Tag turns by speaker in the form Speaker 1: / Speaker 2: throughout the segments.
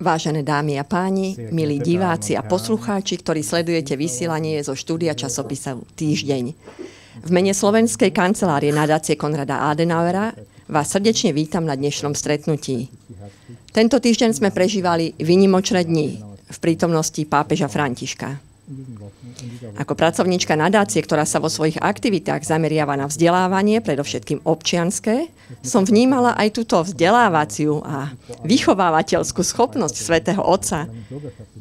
Speaker 1: Vážené dámy a páni, milí diváci a poslucháči, ktorí sledujete vysielanie zo štúdia časopisu Týždeň. V mene Slovenskej kancelárie nadácie Konrada Adenauera vás srdečne vítam na dnešnom stretnutí. Tento týždeň sme prežívali vynimočné dni v prítomnosti pápeža Františka. Ako pracovníčka nadácie, ktorá sa vo svojich aktivitách zameriava na vzdelávanie, predovšetkým občianské, som vnímala aj túto vzdelávaciu a vychovávateľskú schopnosť svätého Otca,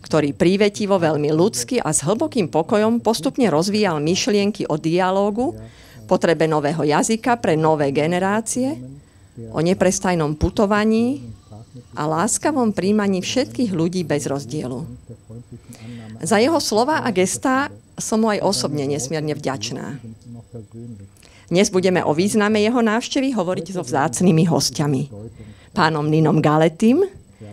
Speaker 1: ktorý prívetivo veľmi ľudský a s hlbokým pokojom postupne rozvíjal myšlienky o dialógu, potrebe nového jazyka pre nové generácie, o neprestajnom putovaní a láskavom príjmaní všetkých ľudí bez rozdielu. Za jeho slova a gestá som mu aj osobne nesmierne vďačná. Dnes budeme o význame jeho návštevy hovoriť so vzácnými hostiami. Pánom Ninom Galetim,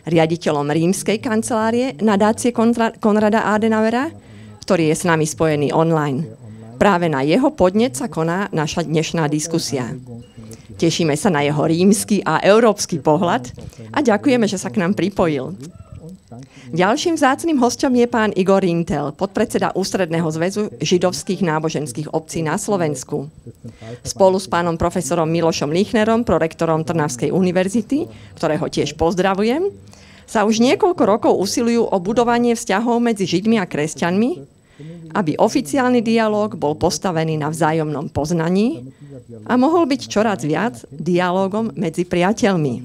Speaker 1: riaditeľom rímskej kancelárie nadácie Konrada Adenauera, ktorý je s nami spojený online. Práve na jeho podnet sa koná naša dnešná diskusia. Tešíme sa na jeho rímsky a európsky pohľad a ďakujeme, že sa k nám pripojil. Ďalším vzácným hostom je pán Igor Intel, podpredseda Ústredného zväzu židovských náboženských obcí na Slovensku. Spolu s pánom profesorom Milošom Lichnerom, prorektorom Trnavskej univerzity, ktorého tiež pozdravujem, sa už niekoľko rokov usilujú o budovanie vzťahov medzi Židmi a kresťanmi, aby oficiálny dialog bol postavený na vzájomnom poznaní a mohol byť čoraz viac dialogom medzi priateľmi.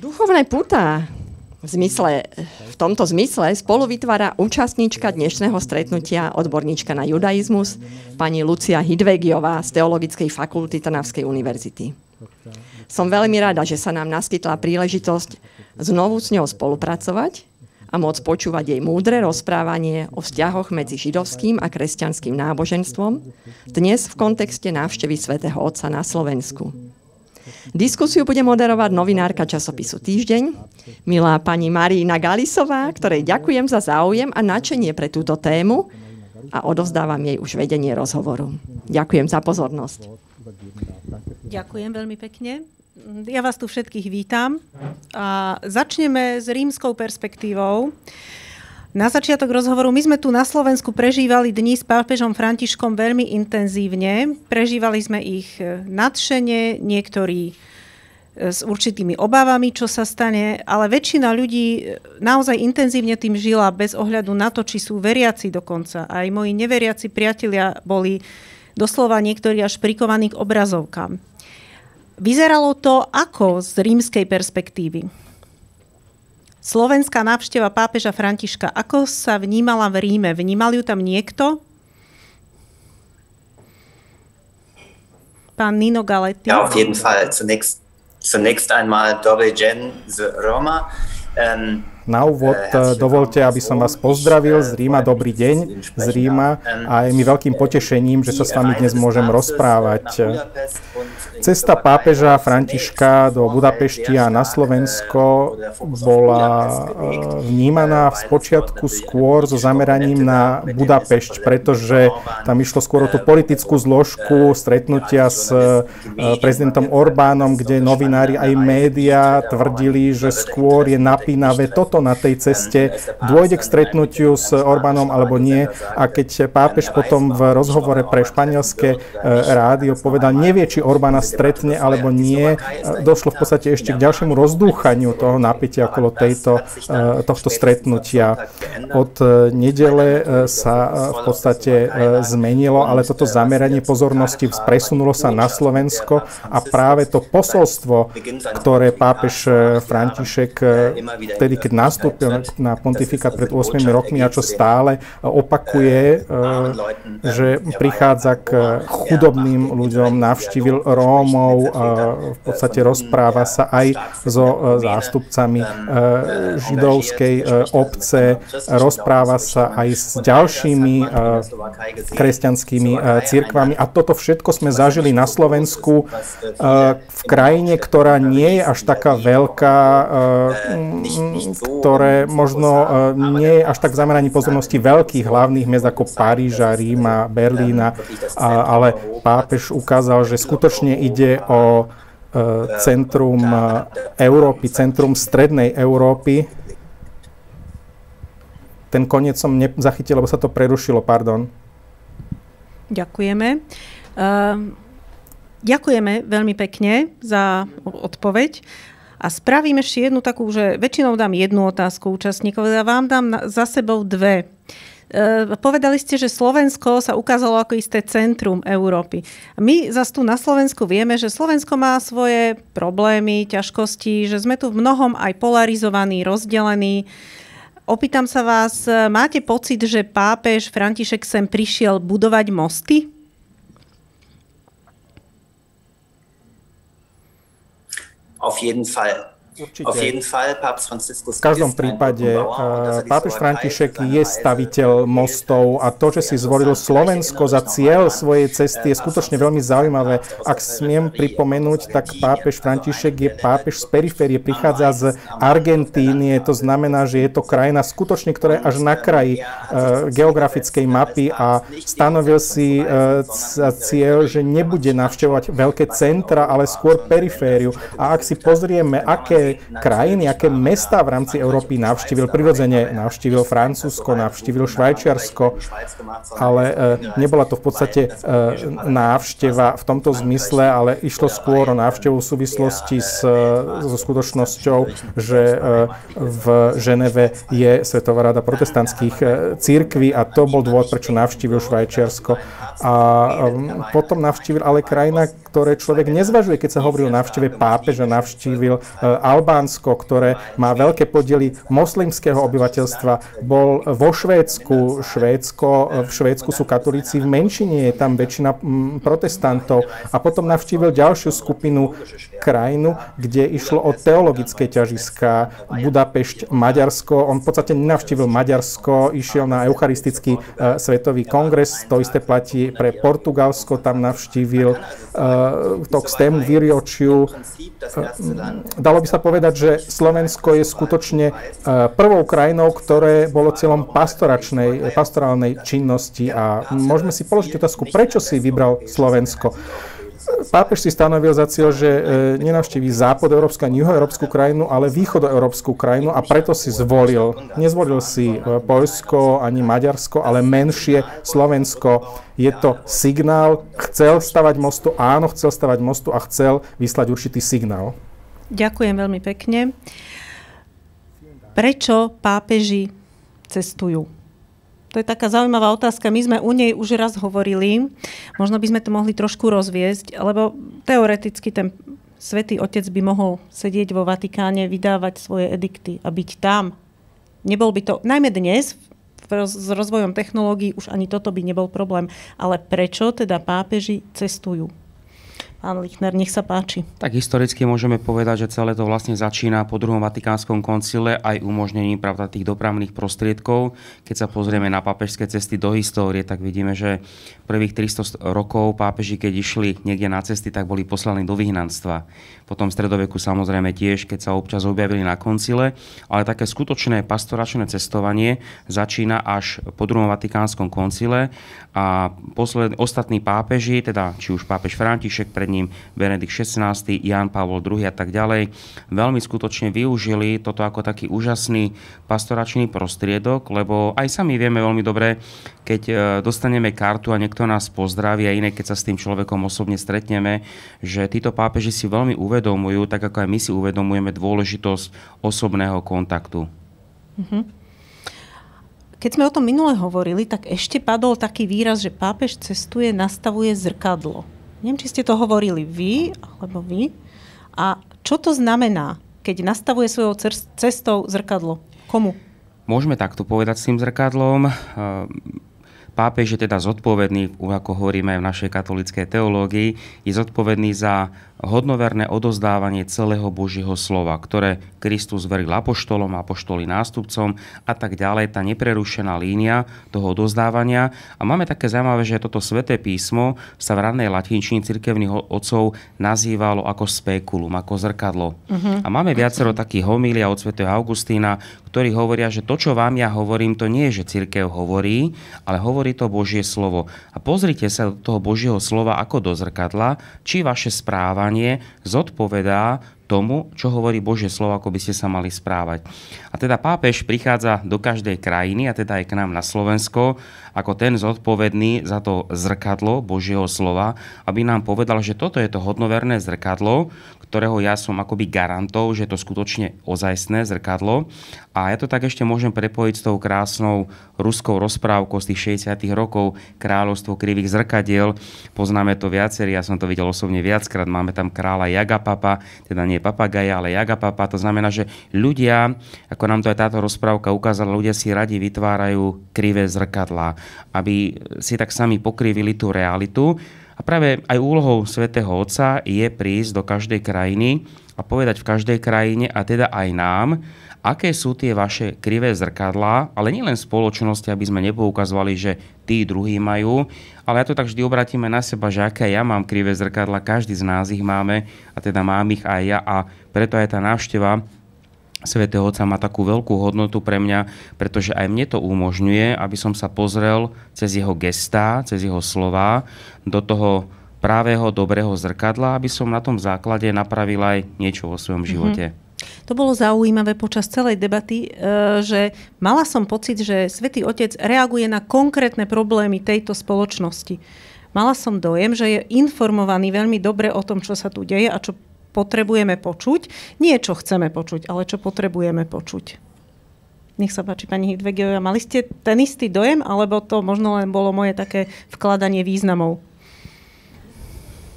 Speaker 1: Duchovné putá v, zmysle, v tomto zmysle spolu vytvára účastníčka dnešného stretnutia, odborníčka na judaizmus, pani Lucia Hidvegiová z Teologickej fakulty Trnavskej univerzity. Som veľmi rada, že sa nám naskytla príležitosť znovu s ňou spolupracovať a môcť počúvať jej múdre rozprávanie o vzťahoch medzi židovským a kresťanským náboženstvom, dnes v kontexte návštevy svätého Otca na Slovensku. Diskusiu bude moderovať novinárka časopisu Týždeň, milá pani Marína Galisová, ktorej ďakujem za záujem a načenie pre túto tému a odovzdávam jej už vedenie rozhovoru. Ďakujem za pozornosť.
Speaker 2: Ďakujem veľmi pekne. Ja vás tu všetkých vítam. A začneme s rímskou perspektívou. Na začiatok rozhovoru, my sme tu na Slovensku prežívali dni s pápežom Františkom veľmi intenzívne. Prežívali sme ich e, nadšene, niektorí e, s určitými obávami, čo sa stane, ale väčšina ľudí e, naozaj intenzívne tým žila bez ohľadu na to, či sú veriaci dokonca. Aj moji neveriaci priatelia boli doslova niektorí až prikovaní k obrazovkám. Vyzeralo to ako z rímskej perspektívy? Slovenská návšteva pápeža Františka, ako sa vnímala v Ríme? Vnímal ju tam niekto? Pán Nino Galetti.
Speaker 3: Ja, auf jeden Fall. Zunächst, zunächst einmal Dobre Gen Roma.
Speaker 4: Ähm, na úvod eh, dovolte, aby som vás pozdravil z Ríma. Dobrý deň z Ríma a je mi veľkým potešením, že sa s vami dnes môžem rozprávať. Cesta pápeža Františka do Budapešti a na Slovensko bola eh, vnímaná v spočiatku skôr so zameraním na Budapešť, pretože tam išlo skôr o tú politickú zložku stretnutia s eh, prezidentom Orbánom, kde novinári aj média tvrdili, že skôr je napínavé toto na tej ceste dôjde k stretnutiu s Orbánom alebo nie. A keď pápež potom v rozhovore pre španielské e, rádio povedal, nevie, či Orbána stretne alebo nie, e, došlo v podstate ešte k ďalšiemu rozdúchaniu toho napätia okolo tejto, e, tohto stretnutia. Od nedele sa v podstate zmenilo, ale toto zameranie pozornosti presunulo sa na Slovensko a práve to posolstvo, ktoré pápež František vtedy, keď nastúpil na pontifikát pred 8 rokmi a čo stále opakuje, eh, že prichádza k chudobným ľuďom, navštívil Rómov, v podstate rozpráva sa aj so eh, zástupcami eh, židovskej obce, rozpráva sa aj s ďalšími kresťanskými cirkvami a toto všetko sme zažili na Slovensku v krajine, ktorá nie je až taká veľká, ktoré možno e, nie je až tak zameraní pozornosti veľkých hlavných miest ako Paríža, Ríma, Berlína, ale pápež ukázal, že skutočne ide o centrum Európy, centrum strednej Európy. Ten koniec som nezachytil, lebo sa to prerušilo, pardon.
Speaker 2: Ďakujeme. Uh, ďakujeme veľmi pekne za odpoveď. A spravím ešte jednu takú, že väčšinou dám jednu otázku účastníkov, a vám dám za sebou dve. E, povedali ste, že Slovensko sa ukázalo ako isté centrum Európy. My zase tu na Slovensku vieme, že Slovensko má svoje problémy, ťažkosti, že sme tu v mnohom aj polarizovaní, rozdelení. Opýtam sa vás, máte pocit, že pápež František sem prišiel budovať mosty?
Speaker 3: Auf jeden Fall.
Speaker 4: Určite. V každom prípade pápež František je staviteľ mostov a to, že si zvolil Slovensko za cieľ svojej cesty je skutočne veľmi zaujímavé. Ak smiem pripomenúť, tak pápež František je pápež z periférie, prichádza z Argentínie, to znamená, že je to krajina skutočne, ktorá je až na kraji uh, geografickej mapy a stanovil si cieľ, že nebude navštevovať veľké centra, ale skôr perifériu. A ak si pozrieme, aké krajiny, aké mesta v rámci Európy navštívil. Prirodzene navštívil Francúzsko, navštívil Švajčiarsko, ale e, nebola to v podstate e, návšteva v tomto zmysle, ale išlo skôr o návštevu v súvislosti s, e, so skutočnosťou, že v Ženeve je Svetová rada protestantských církví a to bol dôvod, prečo navštívil Švajčiarsko. A potom navštívil ale krajina, ktoré človek nezvažuje, keď sa hovorí o návšteve pápeža, navštívil Albánsko, ktoré má veľké podiely moslimského obyvateľstva, bol vo Švédsku. Švédsko, v Švédsku sú katolíci v menšine, je tam väčšina mm, protestantov. A potom navštívil ďalšiu skupinu krajinu, kde išlo o teologické ťažiska. Budapešť, Maďarsko. On v podstate nenavštívil Maďarsko, išiel na Eucharistický uh, svetový kongres. To isté platí pre Portugalsko, tam navštívil uh, to k tému Vyriočiu. Uh, dalo by sa povedať, že Slovensko je skutočne e, prvou krajinou, ktoré bolo cieľom pastoračnej, pastorálnej činnosti a môžeme si položiť otázku, prečo si vybral Slovensko. Pápež si stanovil za cieľ, že e, nenavštíví západ európsku ani juhoeurópsku krajinu, ale východoeurópsku krajinu a preto si zvolil. Nezvolil si e, Poľsko ani Maďarsko, ale menšie Slovensko. Je to signál, chcel stavať mostu, áno, chcel stavať mostu a chcel vyslať určitý signál.
Speaker 2: Ďakujem veľmi pekne. Prečo pápeži cestujú? To je taká zaujímavá otázka. My sme u nej už raz hovorili. Možno by sme to mohli trošku rozviesť, lebo teoreticky ten svätý Otec by mohol sedieť vo Vatikáne, vydávať svoje edikty a byť tam. Nebol by to, najmä dnes, s rozvojom technológií už ani toto by nebol problém. Ale prečo teda pápeži cestujú? Pán Lichner, nech sa páči.
Speaker 5: Tak historicky môžeme povedať, že celé to vlastne začína po druhom Vatikánskom koncile aj umožnením pravda, tých dopravných prostriedkov. Keď sa pozrieme na pápežské cesty do histórie, tak vidíme, že prvých 300 rokov pápeži, keď išli niekde na cesty, tak boli poslaní do vyhnanstva. Potom v stredoveku samozrejme tiež, keď sa občas objavili na koncile, ale také skutočné pastoračné cestovanie začína až po druhom Vatikánskom koncile a posled, ostatní pápeži, teda či už pápež František, pred ním Benedikt XVI, Jan Pavol II a tak ďalej, veľmi skutočne využili toto ako taký úžasný pastoračný prostriedok, lebo aj sami vieme veľmi dobre, keď e, dostaneme kartu a niekto nás pozdraví a iné, keď sa s tým človekom osobne stretneme, že títo pápeži si veľmi uvedomujú, tak ako aj my si uvedomujeme dôležitosť osobného kontaktu. Mm-hmm.
Speaker 2: Keď sme o tom minule hovorili, tak ešte padol taký výraz, že pápež cestuje, nastavuje zrkadlo. Neviem, či ste to hovorili vy, alebo vy. A čo to znamená, keď nastavuje svojou cestou zrkadlo? Komu?
Speaker 5: Môžeme takto povedať s tým zrkadlom. Pápež je teda zodpovedný, ako hovoríme aj v našej katolíckej teológii, je zodpovedný za hodnoverné odozdávanie celého Božieho slova, ktoré Kristus veril apoštolom, apoštoli nástupcom a tak ďalej, tá neprerušená línia toho odozdávania. A máme také zaujímavé, že toto sväté písmo sa v radnej latinčine cirkevných otcov nazývalo ako spekulum, ako zrkadlo. Uh-huh. A máme viacero takých homília od svätého Augustína, ktorí hovoria, že to, čo vám ja hovorím, to nie je, že cirkev hovorí, ale hovorí to Božie slovo. A pozrite sa do toho Božieho slova ako do zrkadla, či vaše správanie zodpovedá tomu, čo hovorí Božie slovo, ako by ste sa mali správať. A teda pápež prichádza do každej krajiny, a teda aj k nám na Slovensko, ako ten zodpovedný za to zrkadlo Božieho slova, aby nám povedal, že toto je to hodnoverné zrkadlo, ktorého ja som akoby garantov, že je to skutočne ozajstné zrkadlo. A ja to tak ešte môžem prepojiť s tou krásnou ruskou rozprávkou z tých 60. rokov Kráľovstvo krivých zrkadiel. Poznáme to viacerí, ja som to videl osobne viackrát. Máme tam kráľa Jagapapa, teda nie papagaja, ale Jagapapa. To znamená, že ľudia, ako nám to aj táto rozprávka ukázala, ľudia si radi vytvárajú krivé zrkadlá, aby si tak sami pokrivili tú realitu. A práve aj úlohou svätého Otca je prísť do každej krajiny a povedať v každej krajine a teda aj nám, aké sú tie vaše krivé zrkadlá, ale nielen spoločnosti, aby sme nepoukazovali, že tí druhí majú, ale ja to tak vždy obratíme na seba, že aké ja mám krivé zrkadla, každý z nás ich máme a teda mám ich aj ja a preto aj tá návšteva Svetého Otca má takú veľkú hodnotu pre mňa, pretože aj mne to umožňuje, aby som sa pozrel cez jeho gestá, cez jeho slova do toho právého dobrého zrkadla, aby som na tom základe napravil aj niečo vo svojom mhm. živote. Mm-hmm.
Speaker 2: To bolo zaujímavé počas celej debaty, e, že mala som pocit, že Svetý Otec reaguje na konkrétne problémy tejto spoločnosti. Mala som dojem, že je informovaný veľmi dobre o tom, čo sa tu deje a čo potrebujeme počuť. Nie čo chceme počuť, ale čo potrebujeme počuť. Nech sa páči, pani Hidvegiová, mali ste ten istý dojem, alebo to možno len bolo moje také vkladanie významov?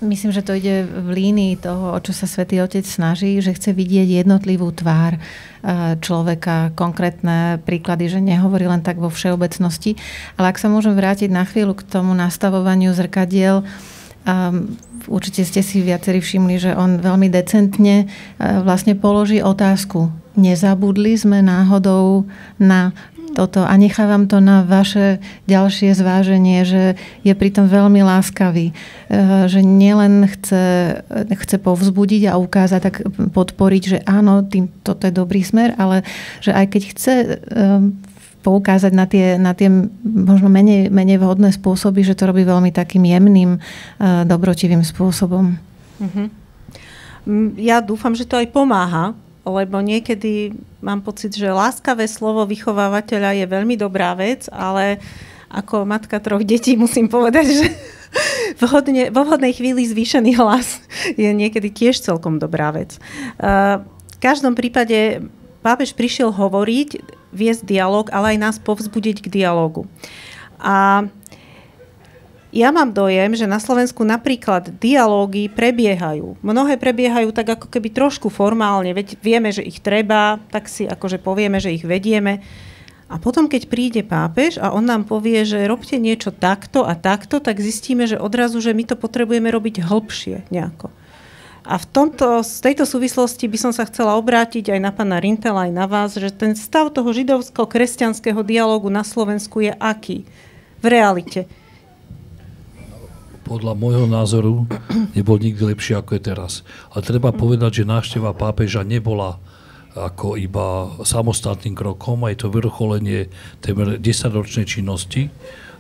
Speaker 6: Myslím, že to ide v línii toho, o čo sa Svetý Otec snaží, že chce vidieť jednotlivú tvár eh, človeka, konkrétne príklady, že nehovorí len tak vo všeobecnosti. Ale ak sa môžem vrátiť na chvíľu k tomu nastavovaniu zrkadiel, um, určite ste si viacerí všimli, že on veľmi decentne e, vlastne položí otázku. Nezabudli sme náhodou na toto a nechávam to na vaše ďalšie zváženie, že je pritom veľmi láskavý, e, že nielen chce, chce povzbudiť a ukázať, tak podporiť, že áno, tým, toto je dobrý smer, ale že aj keď chce e, poukázať na tie, na tie možno menej, menej vhodné spôsoby, že to robí veľmi takým jemným, uh, dobrotivým spôsobom. Uh-huh.
Speaker 2: Ja dúfam, že to aj pomáha, lebo niekedy mám pocit, že láskavé slovo vychovávateľa je veľmi dobrá vec, ale ako matka troch detí musím povedať, že vhodne, vo vhodnej chvíli zvýšený hlas je niekedy tiež celkom dobrá vec. Uh, v každom prípade pápež prišiel hovoriť viesť dialog, ale aj nás povzbudiť k dialogu. A ja mám dojem, že na Slovensku napríklad dialógy prebiehajú. Mnohé prebiehajú tak ako keby trošku formálne, veď vieme, že ich treba, tak si akože povieme, že ich vedieme. A potom, keď príde pápež a on nám povie, že robte niečo takto a takto, tak zistíme, že odrazu, že my to potrebujeme robiť hĺbšie nejako. A v tomto, z tejto súvislosti by som sa chcela obrátiť aj na pána Rintela, aj na vás, že ten stav toho židovsko-kresťanského dialogu na Slovensku je aký v realite?
Speaker 7: Podľa môjho názoru nebol nikdy lepší, ako je teraz. Ale treba povedať, že návšteva pápeža nebola ako iba samostatným krokom, aj to vrcholenie tej 10-ročnej činnosti,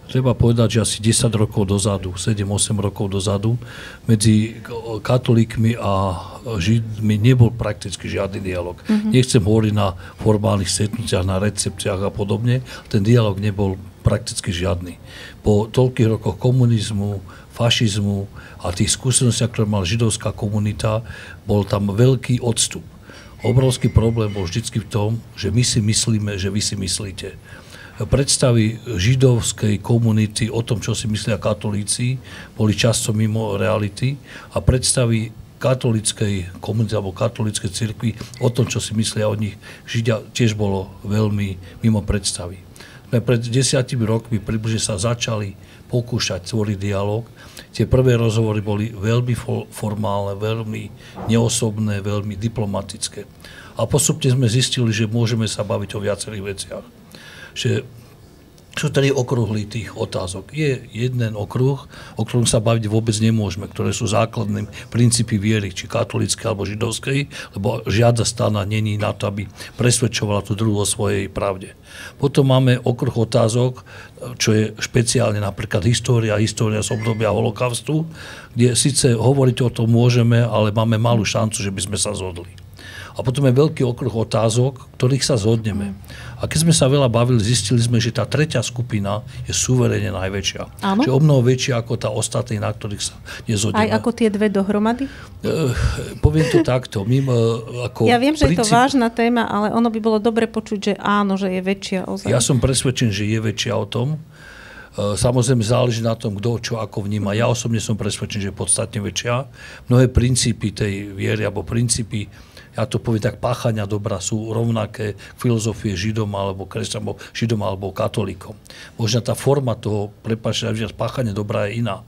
Speaker 7: treba povedať, že asi 10 rokov dozadu, 7-8 rokov dozadu, medzi katolíkmi a židmi nebol prakticky žiadny dialog. Mm-hmm. Nechcem hovoriť na formálnych stretnutiach, na recepciách a podobne. Ten dialog nebol prakticky žiadny. Po toľkých rokoch komunizmu, fašizmu a tých skúsenostiach, ktoré mal židovská komunita, bol tam veľký odstup. Obrovský problém bol vždy v tom, že my si myslíme, že vy si myslíte predstavy židovskej komunity o tom, čo si myslia katolíci, boli často mimo reality a predstavy katolickej komunity alebo katolickej cirkvi o tom, čo si myslia o nich Židia, tiež bolo veľmi mimo predstavy. Sme pred desiatimi rokmi približne sa začali pokúšať tvoriť dialog. Tie prvé rozhovory boli veľmi formálne, veľmi neosobné, veľmi diplomatické. A postupne sme zistili, že môžeme sa baviť o viacerých veciach že sú tri okruhy tých otázok. Je jeden okruh, o ktorom sa baviť vôbec nemôžeme, ktoré sú základným princípy viery, či katolíckej alebo židovskej, lebo žiadna strana není na to, aby presvedčovala tú druhú o svojej pravde. Potom máme okruh otázok, čo je špeciálne napríklad história, história z obdobia holokaustu, kde síce hovoriť o tom môžeme, ale máme malú šancu, že by sme sa zhodli. A potom je veľký okruh otázok, ktorých sa zhodneme. A keď sme sa veľa bavili, zistili sme, že tá tretia skupina je suverene najväčšia. Áno? Čiže o mnoho väčšia ako tá ostatní, na ktorých sa nezhodneme.
Speaker 2: Aj ako tie dve dohromady?
Speaker 7: Uh, poviem to takto. My, uh, ako
Speaker 2: ja viem, že princíp... je to vážna téma, ale ono by bolo dobre počuť, že áno, že je väčšia ozaj.
Speaker 7: Ja som presvedčený, že je väčšia o tom. E, samozrejme záleží na tom, kto čo ako vníma. Ja osobne som presvedčený, že je podstatne väčšia. Mnohé princípy tej viery alebo princípy ja to poviem tak, páchania dobra sú rovnaké filozofie židom alebo kresťanom, židom alebo katolíkom. Možno tá forma toho, prepáčte, páchania dobra je iná.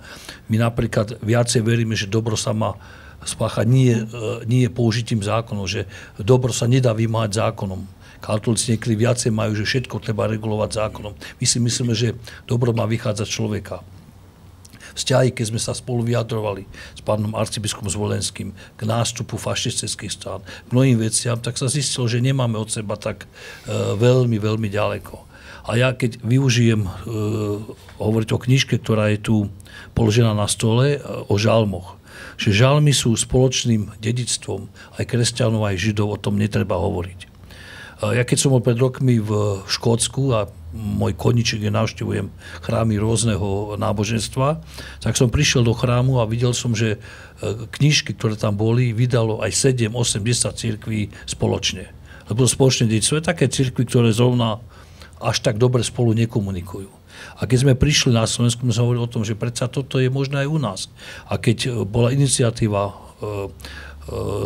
Speaker 7: My napríklad viacej veríme, že dobro sa má spáchať nie, e, nie použitím zákonov, že dobro sa nedá vymáhať zákonom. Katolíci niekedy viacej majú, že všetko treba regulovať zákonom. My si myslíme, že dobro má vychádzať človeka vzťahy, keď sme sa spolu vyjadrovali s pánom arcibiskupom Zvolenským k nástupu fašistických strán, k mnohým veciam, tak sa zistilo, že nemáme od seba tak e, veľmi, veľmi ďaleko. A ja keď využijem e, hovoriť o knižke, ktorá je tu položená na stole, e, o žalmoch, že žalmy sú spoločným dedictvom aj kresťanov, aj židov, o tom netreba hovoriť. E, ja keď som bol pred rokmi v Škótsku a môj koniček, kde navštevujem chrámy rôzneho náboženstva, tak som prišiel do chrámu a videl som, že e, knižky, ktoré tam boli, vydalo aj 7, 8, 10 církví spoločne. Lebo spoločne sú také církvy, ktoré zrovna až tak dobre spolu nekomunikujú. A keď sme prišli na Slovensku, sme hovorili o tom, že predsa toto je možné aj u nás. A keď e, bola iniciatíva E,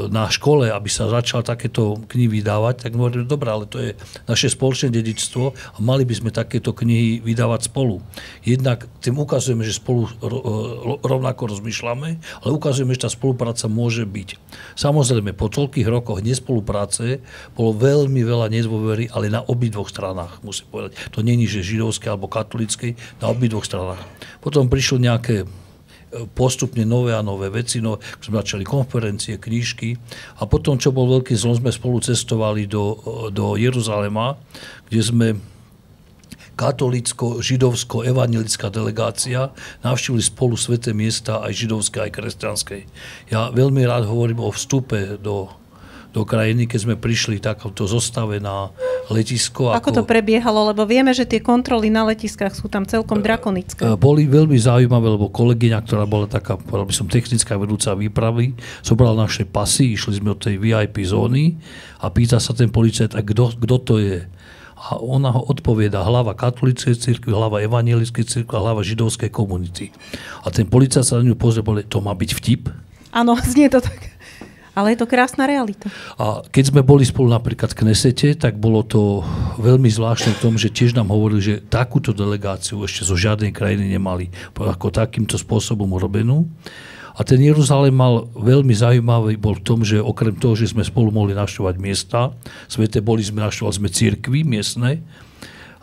Speaker 7: na škole, aby sa začal takéto knihy vydávať, tak hovoríme, dobré, ale to je naše spoločné dedičstvo a mali by sme takéto knihy vydávať spolu. Jednak tým ukazujeme, že spolu e, rovnako rozmýšľame, ale ukazujeme, že tá spolupráca môže byť. Samozrejme, po toľkých rokoch nespolupráce bolo veľmi veľa nedôvery, ale na obidvoch stranách, musím povedať. To není, že židovskej alebo katolíckej, na obidvoch stranách. Potom prišlo nejaké postupne nové a nové veci, no, sme začali konferencie, knížky a potom, čo bol veľký zlom, sme spolu cestovali do, do Jeruzalema, kde sme katolicko-židovsko-evangelická delegácia navštívili spolu sveté miesta aj židovské, aj kresťanské. Ja veľmi rád hovorím o vstupe do do krajiny, keď sme prišli takoto zostave na letisko.
Speaker 2: Ako, ako to prebiehalo? Lebo vieme, že tie kontroly na letiskách sú tam celkom drakonické.
Speaker 7: E, boli veľmi zaujímavé, lebo kolegyňa, ktorá bola taká, povedal by som, technická vedúca výpravy, zobrala naše pasy, išli sme od tej VIP zóny a pýta sa ten policajt, a kto to je? A ona ho odpovieda hlava katolíckej cirkvi, hlava evangelickej cirkvi a hlava židovskej komunity. A ten policajt sa na ňu pozrie, to má byť vtip?
Speaker 2: Áno, znie to tak. Ale je to krásna realita.
Speaker 7: A keď sme boli spolu napríklad v Knesete, tak bolo to veľmi zvláštne v tom, že tiež nám hovorili, že takúto delegáciu ešte zo žiadnej krajiny nemali ako takýmto spôsobom urobenú. A ten Jeruzalém mal veľmi zaujímavý bol v tom, že okrem toho, že sme spolu mohli naštovať miesta, svete boli sme naštovali sme církvy miestne,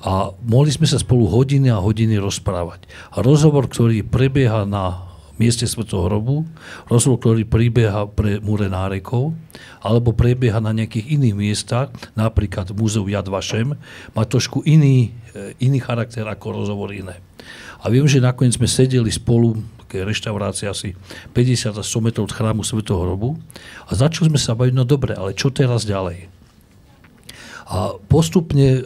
Speaker 7: a mohli sme sa spolu hodiny a hodiny rozprávať. A rozhovor, ktorý prebieha na mieste Svetého hrobu, rozhovor, ktorý prebieha pre múre nárekov, alebo prebieha na nejakých iných miestach, napríklad v múzeu Yad Vashem, má trošku iný, e, iný charakter ako rozhovor iné. A viem, že nakoniec sme sedeli spolu také reštaurácie asi 50 a 100 metrov od chrámu Svetého hrobu a začali sme sa baviť, no dobre, ale čo teraz ďalej? A postupne e,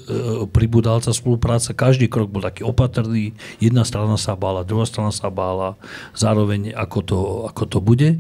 Speaker 7: pribudala sa spolupráca, každý krok bol taký opatrný, jedna strana sa bála, druhá strana sa bála, zároveň ako to, ako to bude.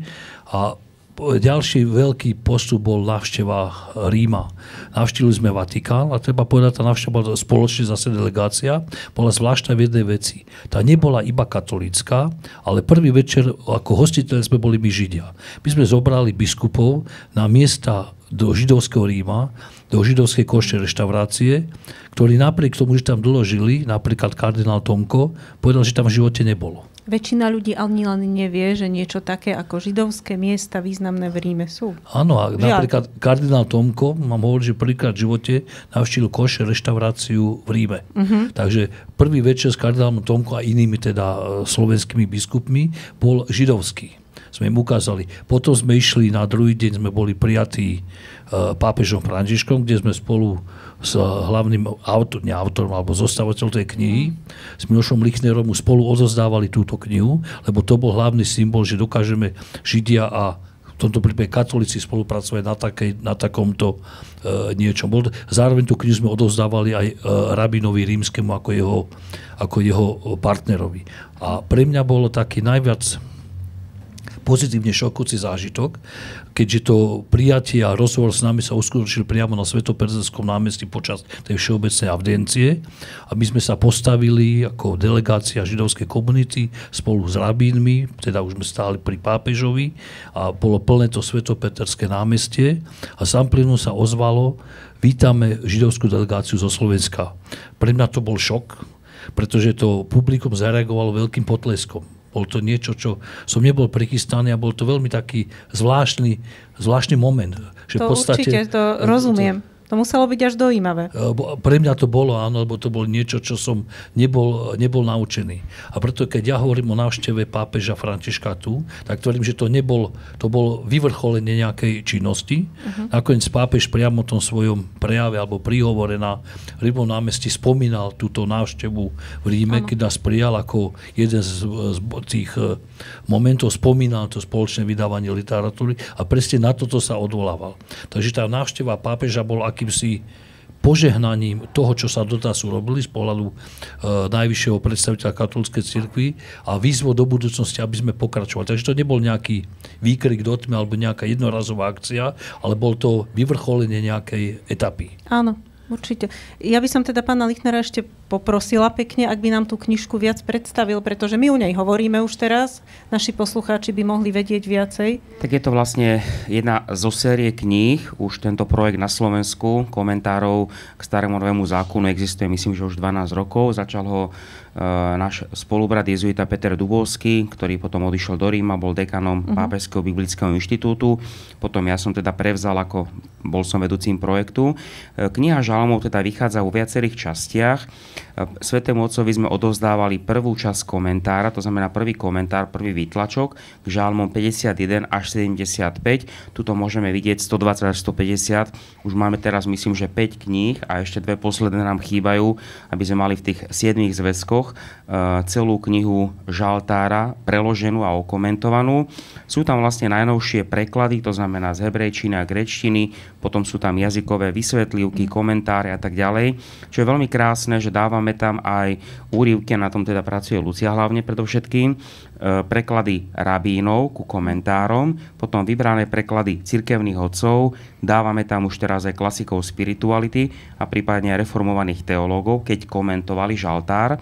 Speaker 7: A ďalší veľký postup bol návšteva Ríma. Navštívili sme Vatikán a treba povedať, tá návšteva bola spoločne zase delegácia, bola zvláštna v jednej veci. Tá nebola iba katolícka, ale prvý večer ako hostiteľ sme boli my Židia. My sme zobrali biskupov na miesta do židovského Ríma, do židovskej košte reštaurácie, ktorí napriek tomu, že tam dlho žili, napríklad kardinál Tomko, povedal, že tam v živote nebolo.
Speaker 2: Väčšina ľudí ani len nevie, že niečo také ako židovské miesta významné v Ríme sú.
Speaker 7: Áno, a napríklad kardinál Tomko, mám hovoriť, že prvýkrát v živote navštívil koše reštauráciu v Ríme. Uh-huh. Takže prvý večer s kardinálom Tomko a inými teda e, slovenskými biskupmi bol židovský. Sme im ukázali. Potom sme išli na druhý deň, sme boli prijatí pápežom Františkom, kde sme spolu s hlavným autor, nie autorom, alebo zostavovateľom tej knihy, s Milošom Lichnerom spolu odozdávali túto knihu, lebo to bol hlavný symbol, že dokážeme Židia a v tomto prípade katolíci spolupracovať na, takej, na takomto e, niečom. Zároveň tú knihu sme odozdávali aj e, rabinovi rímskemu ako jeho, ako jeho partnerovi. A pre mňa bolo taký najviac pozitívne šokujúci zážitok, keďže to prijatie a rozhovor s nami sa uskutočil priamo na Svetoperzelskom námestí počas tej všeobecnej audiencie a my sme sa postavili ako delegácia židovskej komunity spolu s rabínmi, teda už sme stáli pri pápežovi a bolo plné to Svetopeterské námestie a sám sa ozvalo, vítame židovskú delegáciu zo Slovenska. Pre mňa to bol šok, pretože to publikum zareagovalo veľkým potleskom bol to niečo, čo som nebol prichystaný a bol to veľmi taký zvláštny, zvláštny moment.
Speaker 2: Že to v podstate, určite, to rozumiem. To, to muselo byť až dojímavé.
Speaker 7: E, pre mňa to bolo, áno, lebo to bolo niečo, čo som nebol, nebol naučený. A preto, keď ja hovorím o návšteve pápeža Františka tu, tak tvrdím, že to nebol, to bol vyvrcholenie nejakej činnosti. Uh-huh. Nakoniec pápež priamo v tom svojom prejave alebo príhovore na Rybom námestí spomínal túto návštevu v Ríme, uh-huh. keď nás prijal ako jeden z, z tých e, momentov, spomínal to spoločné vydávanie literatúry a presne na toto sa odvolával. Takže tá návšteva pápeža bol akýmsi požehnaním toho, čo sa doteraz urobili z pohľadu e, najvyššieho predstaviteľa katolíckej cirkvi a výzvo do budúcnosti, aby sme pokračovali. Takže to nebol nejaký výkrik do tmy alebo nejaká jednorazová akcia, ale bol to vyvrcholenie nejakej etapy.
Speaker 2: Áno, Určite. Ja by som teda pána Lichnera ešte poprosila pekne, ak by nám tú knižku viac predstavil, pretože my o nej hovoríme už teraz. Naši poslucháči by mohli vedieť viacej.
Speaker 5: Tak je to vlastne jedna zo série kníh. Už tento projekt na Slovensku komentárov k starému novému zákonu existuje myslím, že už 12 rokov. Začal ho náš spolubrat jezuita Peter Dubovský, ktorý potom odišiel do Ríma, bol dekanom uh-huh. Pápežského biblického inštitútu. Potom ja som teda prevzal, ako bol som vedúcim projektu. Eh, kniha Žalmov teda vychádza vo viacerých častiach. Eh, Svetému Otcovi sme odozdávali prvú časť komentára, to znamená prvý komentár, prvý výtlačok k Žalmom 51 až 75. Tuto môžeme vidieť 120 až 150. Už máme teraz myslím, že 5 kníh a ešte dve posledné nám chýbajú, aby sme mali v tých 7 zväzkoch jazykoch e, celú knihu Žaltára preloženú a okomentovanú. Sú tam vlastne najnovšie preklady, to znamená z hebrejčiny a grečtiny, potom sú tam jazykové vysvetlivky, komentáre a tak ďalej. Čo je veľmi krásne, že dávame tam aj úrivky, na tom teda pracuje Lucia hlavne predovšetkým, E, preklady rabínov ku komentárom, potom vybrané preklady cirkevných odcov, dávame tam už teraz aj klasikov spirituality a prípadne aj reformovaných teológov, keď komentovali žaltár.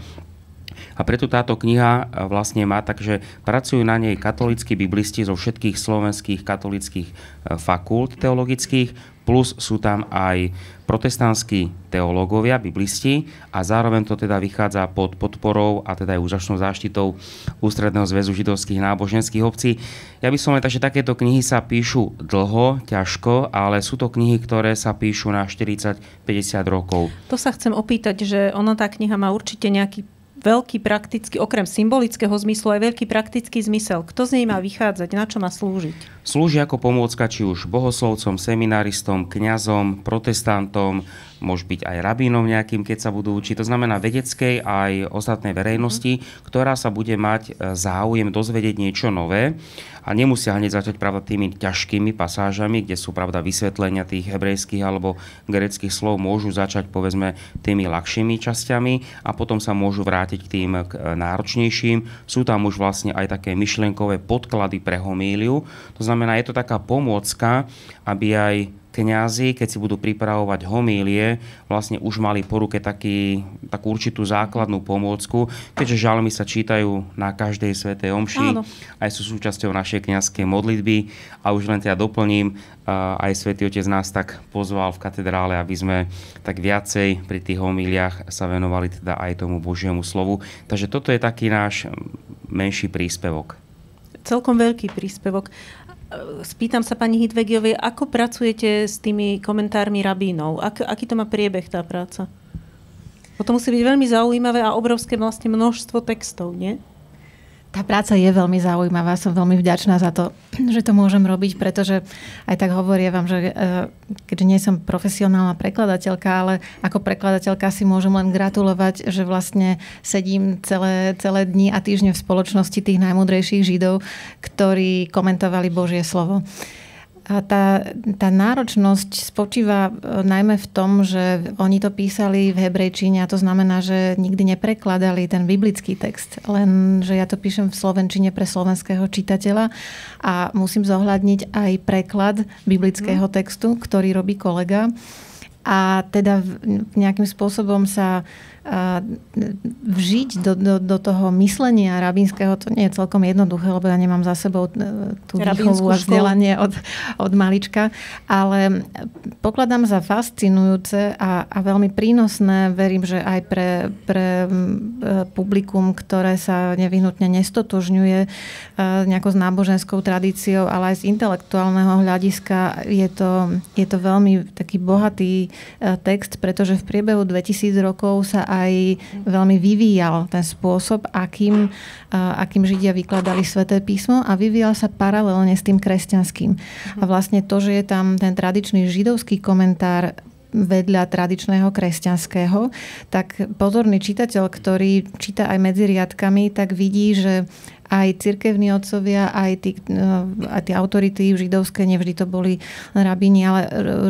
Speaker 5: A preto táto kniha e, vlastne má, takže pracujú na nej katolíckí biblisti zo všetkých slovenských katolických e, fakult teologických, plus sú tam aj protestantskí teológovia, biblisti a zároveň to teda vychádza pod podporou a teda aj úžasnou záštitou Ústredného zväzu židovských náboženských obcí. Ja by som len, takže takéto knihy sa píšu dlho, ťažko, ale sú to knihy, ktoré sa píšu na 40-50 rokov.
Speaker 2: To sa chcem opýtať, že ona tá kniha má určite nejaký veľký praktický, okrem symbolického zmyslu, aj veľký praktický zmysel. Kto z nej má vychádzať? Na čo má slúžiť?
Speaker 5: Slúži ako pomôcka či už bohoslovcom, semináristom, kňazom, protestantom, môže byť aj rabínom nejakým, keď sa budú učiť. To znamená vedeckej aj ostatnej verejnosti, mm. ktorá sa bude mať e, záujem dozvedieť niečo nové a nemusia hneď začať pravda tými ťažkými pasážami, kde sú pravda vysvetlenia tých hebrejských alebo greckých slov, môžu začať povedzme tými ľahšími časťami a potom sa môžu vrátiť k tým k e, náročnejším. Sú tam už vlastne aj také myšlenkové podklady pre homíliu. To znamená, je to taká pomôcka, aby aj kňazi, keď si budú pripravovať homílie, vlastne už mali po ruke taký, takú určitú základnú pomôcku, keďže žalmy sa čítajú na každej svetej omši, Áno. aj sú súčasťou našej kňazskej modlitby a už len teda doplním, aj svätý Otec nás tak pozval v katedrále, aby sme tak viacej pri tých homíliach sa venovali teda aj tomu Božiemu slovu. Takže toto je taký náš menší príspevok.
Speaker 2: Celkom veľký príspevok. Spýtam sa pani Hidvegiovej, ako pracujete s tými komentármi rabínov? Ak, aký to má priebeh tá práca? Bo to musí byť veľmi zaujímavé a obrovské vlastne množstvo textov, nie?
Speaker 6: Tá práca je veľmi zaujímavá, som veľmi vďačná za to, že to môžem robiť, pretože aj tak hovorím vám, že e, keďže nie som profesionálna prekladateľka, ale ako prekladateľka si môžem len gratulovať, že vlastne sedím celé, celé dni a týždne v spoločnosti tých najmudrejších židov, ktorí komentovali Božie slovo. A tá, tá náročnosť spočíva e, najmä v tom, že oni to písali v hebrejčine a to znamená, že nikdy neprekladali ten biblický text, len že ja to píšem v slovenčine pre slovenského čitateľa a musím zohľadniť aj preklad biblického mhm. textu, ktorý robí kolega. A teda nejakým spôsobom sa vžiť do, do, do toho myslenia rabínskeho, to nie je celkom jednoduché, lebo ja nemám za sebou e, tú výchovu a vzdelanie od, od malička, ale pokladám za fascinujúce a, a veľmi prínosné, verím, že aj pre, pre e, publikum, ktoré sa nevyhnutne nestotožňuje e, nejako s náboženskou tradíciou, ale aj z intelektuálneho hľadiska je to, je to veľmi taký bohatý text, pretože v priebehu 2000 rokov sa aj aj veľmi vyvíjal ten spôsob, akým, akým Židia vykladali sväté písmo a vyvíjal sa paralelne s tým kresťanským. A vlastne to, že je tam ten tradičný židovský komentár vedľa tradičného kresťanského, tak pozorný čitateľ, ktorý číta aj medzi riadkami, tak vidí, že aj cirkevní otcovia, aj tí, no, aj tí autority židovské, nevždy to boli rabíni, ale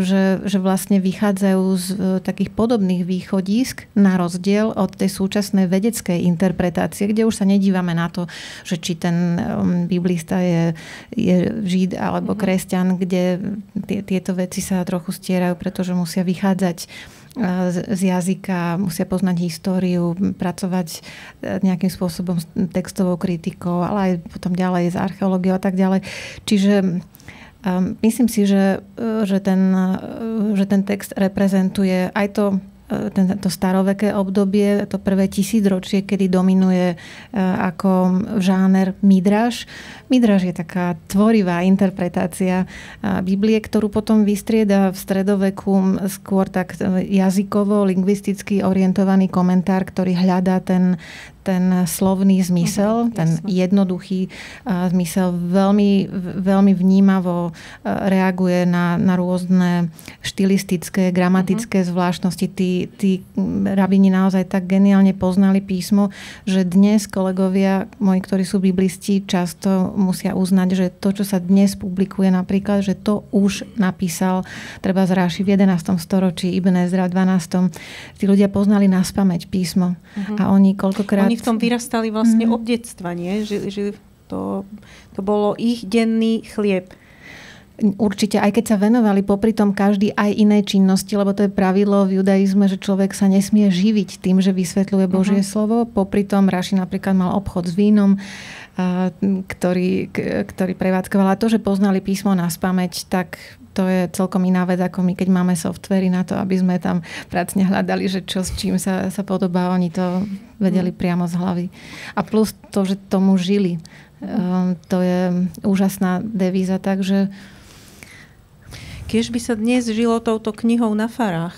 Speaker 6: že, že vlastne vychádzajú z e, takých podobných východisk na rozdiel od tej súčasnej vedeckej interpretácie, kde už sa nedívame na to, že či ten um, biblista je, je žid alebo mhm. kresťan, kde tieto veci sa trochu stierajú, pretože musia vychádzať z jazyka, musia poznať históriu, pracovať e, nejakým spôsobom s textovou kritikou, ale aj potom ďalej s archeológiou a tak ďalej. Čiže myslím si, že, e, že, ten, e, že ten text reprezentuje aj to to staroveké obdobie, to prvé tisícročie, kedy dominuje ako žáner midraž. Midraž je taká tvorivá interpretácia Biblie, ktorú potom vystrieda v stredoveku skôr tak jazykovo, lingvisticky orientovaný komentár, ktorý hľadá ten, ten slovný zmysel, uh-huh, ten jasne. jednoduchý uh, zmysel veľmi, veľmi vnímavo uh, reaguje na, na rôzne štilistické, gramatické uh-huh. zvláštnosti. Tí, tí rabini naozaj tak geniálne poznali písmo, že dnes kolegovia moji, ktorí sú biblisti, často musia uznať, že to, čo sa dnes publikuje napríklad, že to už napísal treba z Ráši v 11. storočí, Ibn Ezra v 12. Tí ľudia poznali na spameť písmo. Uh-huh. A oni koľkokrát...
Speaker 2: Oni v tom vyrastali vlastne mm. od detstva, nie? Že, že to, to bolo ich denný chlieb.
Speaker 6: Určite, aj keď sa venovali popri tom každý aj inej činnosti, lebo to je pravidlo v judaizme, že človek sa nesmie živiť tým, že vysvetľuje Božie uh-huh. slovo. Popri tom Raši napríklad mal obchod s vínom, ktorý, ktorý prevádzkoval. A to, že poznali písmo na spameť, tak to je celkom iná vec, ako my, keď máme softvery na to, aby sme tam pracne hľadali, že čo s čím sa, sa podobá. Oni to vedeli mm. priamo z hlavy. A plus to, že tomu žili. Um, to je úžasná devíza, takže...
Speaker 2: Keď by sa dnes žilo touto knihou na farách,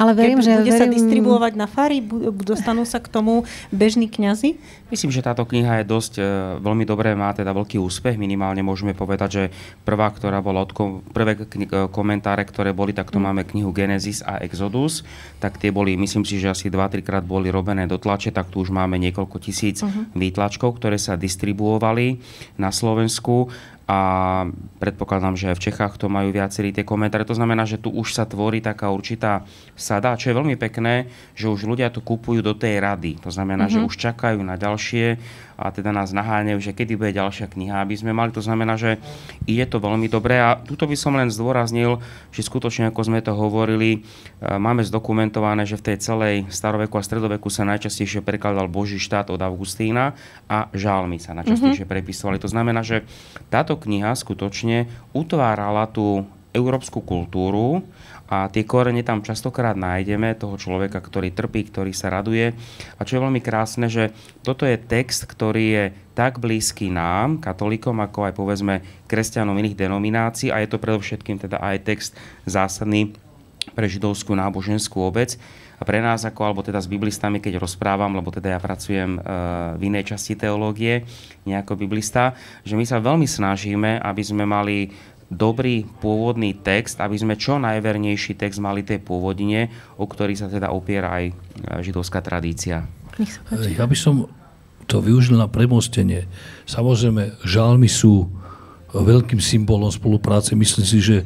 Speaker 6: ale verím, že...
Speaker 2: Bude verím... sa distribuovať na fary? Dostanú sa k tomu bežní kňazi?
Speaker 5: Myslím, že táto kniha je dosť e, veľmi dobré, má teda veľký úspech. Minimálne môžeme povedať, že prvá, ktorá bola od kom, prvé kni- e, komentáre, ktoré boli, tak to mm. máme knihu Genesis a Exodus. Tak tie boli, myslím si, že asi 2-3 krát boli robené do tlače, tak tu už máme niekoľko tisíc uh-huh. výtlačkov, ktoré sa distribuovali na Slovensku a predpokladám, že aj v Čechách to majú viacerí tie komentáre. To znamená, že tu už sa tvorí taká určitá sada, čo je veľmi pekné, že už ľudia to kupujú do tej rady. To znamená, mm-hmm. že mhm. už čakajú na ďalšie a teda nás naháňajú, že kedy bude ďalšia kniha, aby sme mali. To znamená, že ide to veľmi dobre a tuto by som len zdôraznil, že skutočne, ako sme to hovorili, e, máme zdokumentované, že v tej celej staroveku a stredoveku sa najčastejšie prekladal Boží štát od Augustína a žálmy sa najčastejšie mm-hmm. prepisovali. To znamená, že táto kniha skutočne utvárala tú európsku kultúru a tie korene tam častokrát nájdeme toho človeka, ktorý trpí, ktorý sa raduje. A čo je veľmi krásne, že toto je text, ktorý je tak blízky nám, katolíkom, ako aj povedzme kresťanom iných denominácií a je to predovšetkým teda aj text zásadný pre židovskú náboženskú obec. A pre nás, ako, alebo teda s biblistami, keď rozprávam, lebo teda ja pracujem e, v inej časti teológie, nejako biblista, že my sa veľmi snažíme, aby sme mali dobrý pôvodný text, aby sme čo najvernejší text mali tej pôvodine, o ktorý sa teda opiera aj e, židovská tradícia.
Speaker 7: Ja by som to využil na premostenie. Samozrejme, žalmy sú veľkým symbolom spolupráce. Myslím si, že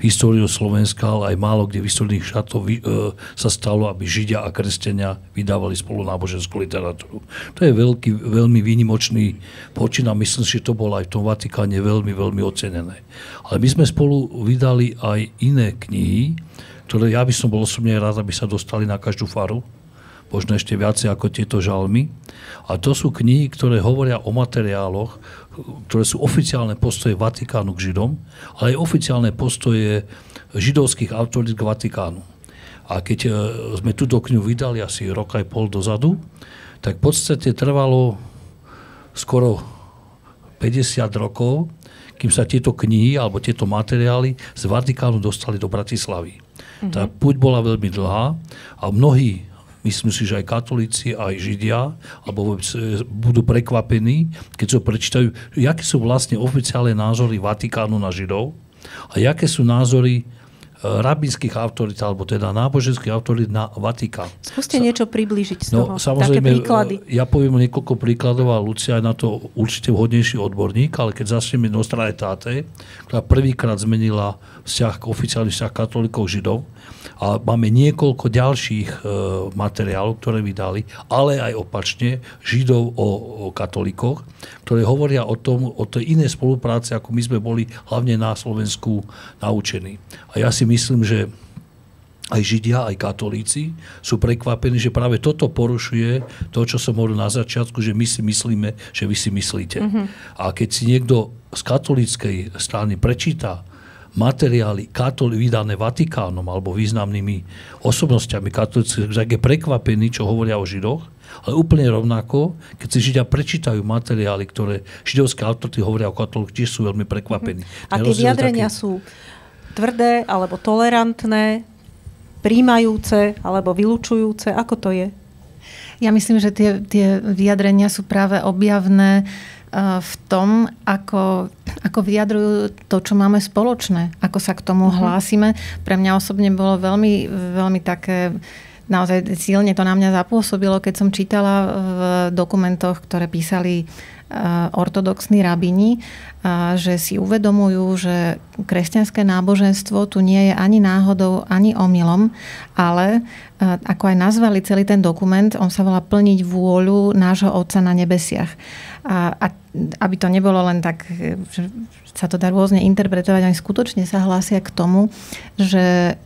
Speaker 7: históriu Slovenska, ale aj málo kde v historických šatov e, sa stalo, aby Židia a kresťania vydávali spolu náboženskú literatúru. To je veľký, veľmi výnimočný počin a myslím si, že to bolo aj v tom Vatikáne veľmi, veľmi ocenené. Ale my sme spolu vydali aj iné knihy, ktoré ja by som bol osobne rád, aby sa dostali na každú faru možno ešte viacej ako tieto žalmy. A to sú knihy, ktoré hovoria o materiáloch, ktoré sú oficiálne postoje Vatikánu k Židom, ale aj oficiálne postoje židovských autorít k Vatikánu. A keď e, sme túto knihu vydali asi rok aj pol dozadu, tak v podstate trvalo skoro 50 rokov, kým sa tieto knihy alebo tieto materiály z Vatikánu dostali do Bratislavy. Mm-hmm. Tá púť bola veľmi dlhá a mnohí myslím si, že aj katolíci, aj židia, alebo e, budú prekvapení, keď sa prečítajú, aké sú vlastne oficiálne názory Vatikánu na židov a aké sú názory e, rabínskych autorít, alebo teda náboženských autorít na Vatikán.
Speaker 2: Skúste Sa, niečo priblížiť z
Speaker 7: no, toho, samozrejme, také príklady. E, ja poviem niekoľko príkladov a Lucia je na to určite vhodnejší odborník, ale keď začneme Nostra Etate, ktorá prvýkrát zmenila vzťah, oficiálny vzťah katolíkov židov, a máme niekoľko ďalších e, materiálov, ktoré vydali, ale aj opačne, Židov o, o katolikoch, ktoré hovoria o tom, o tej inej spolupráci, ako my sme boli hlavne na Slovensku naučení. A ja si myslím, že aj Židia, aj katolíci sú prekvapení, že práve toto porušuje to, čo som hovoril na začiatku, že my si myslíme, že vy si myslíte. Mm-hmm. A keď si niekto z katolíckej strany prečíta materiály katoli, vydané Vatikánom alebo významnými osobnostiami katolíckých, tak je prekvapený, čo hovoria o Židoch, ale úplne rovnako, keď si Židia prečítajú materiály, ktoré židovské autority hovoria o katolíkoch, tiež sú veľmi prekvapení.
Speaker 2: A tie vyjadrenia taký... sú tvrdé alebo tolerantné, príjmajúce alebo vylúčujúce? Ako to je?
Speaker 6: Ja myslím, že tie, tie vyjadrenia sú práve objavné v tom, ako, ako vyjadrujú to, čo máme spoločné, ako sa k tomu uh-huh. hlásime. Pre mňa osobne bolo veľmi, veľmi také naozaj silne to na mňa zapôsobilo, keď som čítala v dokumentoch, ktoré písali ortodoxní rabini, že si uvedomujú, že kresťanské náboženstvo tu nie je ani náhodou, ani omylom, ale ako aj nazvali celý ten dokument, on sa volá plniť vôľu nášho Otca na nebesiach. A, a aby to nebolo len tak, že sa to dá rôzne interpretovať, oni skutočne sa hlásia k tomu, že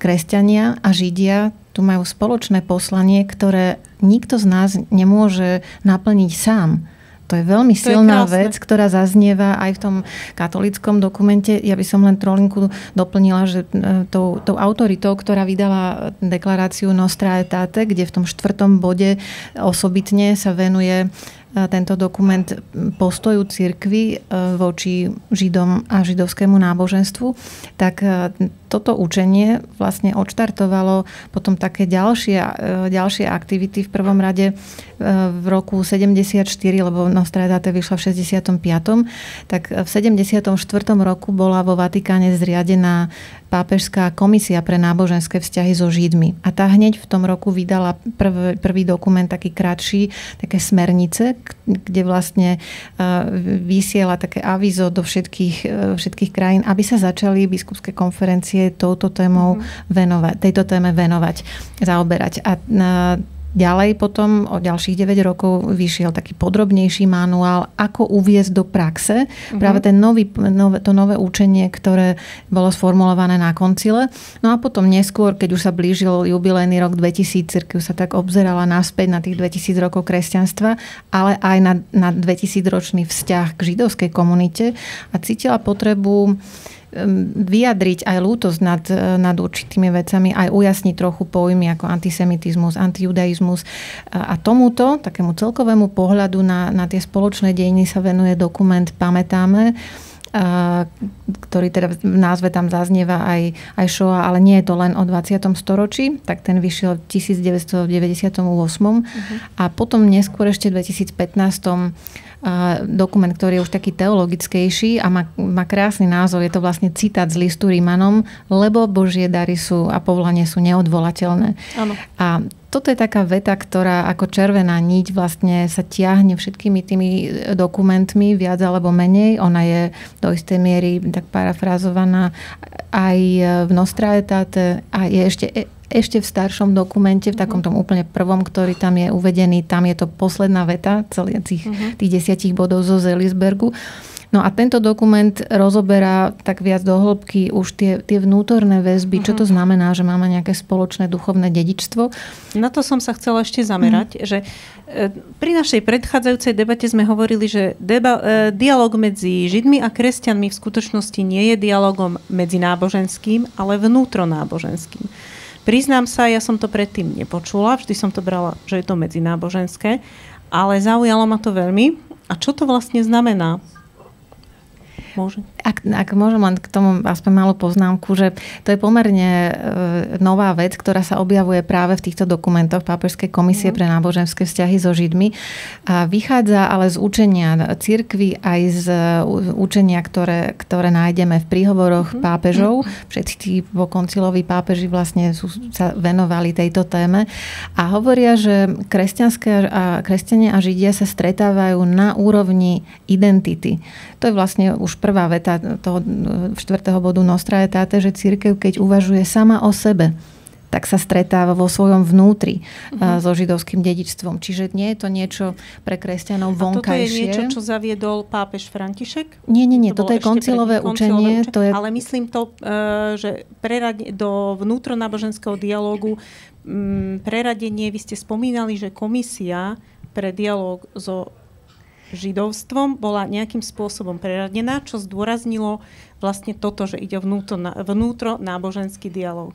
Speaker 6: kresťania a židia tu majú spoločné poslanie, ktoré nikto z nás nemôže naplniť sám. To je veľmi silná je vec, ktorá zaznieva aj v tom katolickom dokumente. Ja by som len trolinku doplnila, že e, tou, tou autoritou, ktorá vydala deklaráciu Nostra Etate, kde v tom štvrtom bode osobitne sa venuje tento dokument postoju cirkvy e, voči Židom a židovskému náboženstvu, tak e, toto učenie vlastne odštartovalo potom také ďalšie, ďalšie aktivity. V prvom rade v roku 74, lebo Nostradaté vyšla v 65. tak v 74. roku bola vo Vatikáne zriadená pápežská komisia pre náboženské vzťahy so Židmi. A tá hneď v tom roku vydala prv, prvý dokument, taký kratší, také smernice, kde vlastne vysiela také avizo do všetkých, e, všetkých krajín, aby sa začali biskupské konferencie touto témou mm-hmm. venovať, tejto téme venovať, zaoberať. A Ďalej potom o ďalších 9 rokov vyšiel taký podrobnejší manuál, ako uviezť do praxe uh-huh. práve ten nový, nové, to nové učenie, ktoré bolo sformulované na koncile. No a potom neskôr, keď už sa blížil jubilejný rok 2000, cirkev sa tak obzerala naspäť na tých 2000 rokov kresťanstva, ale aj na, na 2000 ročný vzťah k židovskej komunite a cítila potrebu vyjadriť aj lútosť nad, e, nad určitými vecami, aj ujasniť trochu pojmy ako antisemitizmus, antijudaizmus. A tomuto, takému celkovému pohľadu na, na tie spoločné dejiny sa venuje dokument Pamätáme, ktorý teda v názve tam zaznieva aj, aj Shoah, ale nie je to len o 20. storočí, tak ten vyšiel v 1998. Uh-huh. A potom neskôr ešte v 2015 dokument, ktorý je už taký teologickejší a má, má krásny názov. Je to vlastne citát z listu Rímanom, lebo Božie dary sú a povolanie sú neodvolateľné. Ano. A toto je taká veta, ktorá ako červená niť vlastne sa tiahne všetkými tými dokumentmi, viac alebo menej. Ona je do istej miery tak parafrázovaná aj v Nostraetate a je ešte ešte v staršom dokumente, v takom tom úplne prvom, ktorý tam je uvedený, tam je to posledná veta celých tých, uh-huh. tých desiatich bodov zo Zelisbergu. No a tento dokument rozoberá tak viac do hĺbky už tie, tie vnútorné väzby, uh-huh. čo to mhm. znamená, že máme nejaké spoločné duchovné dedičstvo.
Speaker 2: Na to som sa chcela ešte zamerať, uh-huh. že e, pri našej predchádzajúcej debate sme hovorili, že deba, e, dialog medzi Židmi a kresťanmi v skutočnosti nie je dialogom medzi náboženským, ale vnútronáboženským. Priznám sa, ja som to predtým nepočula, vždy som to brala, že je to medzináboženské, ale zaujalo ma to veľmi. A čo to vlastne znamená?
Speaker 6: Môže. Ak, ak môžem len k tomu aspoň malú poznámku, že to je pomerne e, nová vec, ktorá sa objavuje práve v týchto dokumentoch Pápežskej komisie mm. pre náboženské vzťahy so Židmi. A vychádza ale z učenia církvy aj z učenia, ktoré, ktoré nájdeme v príhovoroch mm. pápežov. Všetci po konciloví pápeži vlastne sú, sa venovali tejto téme a hovoria, že kresťanské a, kresťania a Židia sa stretávajú na úrovni identity. To je vlastne už prvá veta tá, toho štvrtého bodu Nostra je táte, že církev, keď uvažuje sama o sebe, tak sa stretáva vo svojom vnútri uh-huh. so židovským dedičstvom. Čiže nie je to niečo pre kresťanov vonkajšie. A toto je
Speaker 2: niečo, čo zaviedol pápež František?
Speaker 6: Nie, nie, nie. To toto je koncilové učenie.
Speaker 2: To je... Ale myslím to, e, že preradne, do vnútronáboženského dialógu preradenie, vy ste spomínali, že komisia pre dialóg so židovstvom bola nejakým spôsobom preradená, čo zdôraznilo vlastne toto, že ide vnútro, vnútro náboženský dialog.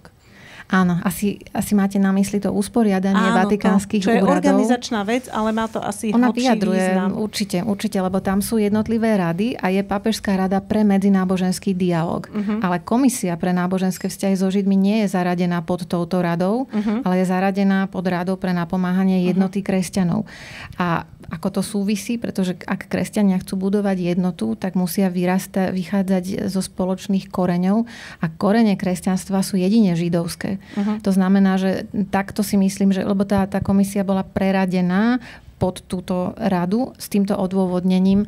Speaker 6: Áno, asi, asi máte na mysli to usporiadanie Áno, vatikánskych
Speaker 2: to, čo je organizačná vec, ale má to asi
Speaker 6: Ona vyjadruje, význam. určite, určite, lebo tam sú jednotlivé rady a je papežská rada pre medzináboženský dialog. Uh-huh. Ale komisia pre náboženské vzťahy so Židmi nie je zaradená pod touto radou, uh-huh. ale je zaradená pod radou pre napomáhanie jednoty uh-huh. kresťanov. A ako to súvisí, pretože ak kresťania chcú budovať jednotu, tak musia vyrasta, vychádzať zo spoločných koreňov a korene kresťanstva sú jedine židovské. Uh-huh. To znamená, že takto si myslím, že lebo tá, tá komisia bola preradená pod túto radu s týmto odôvodnením,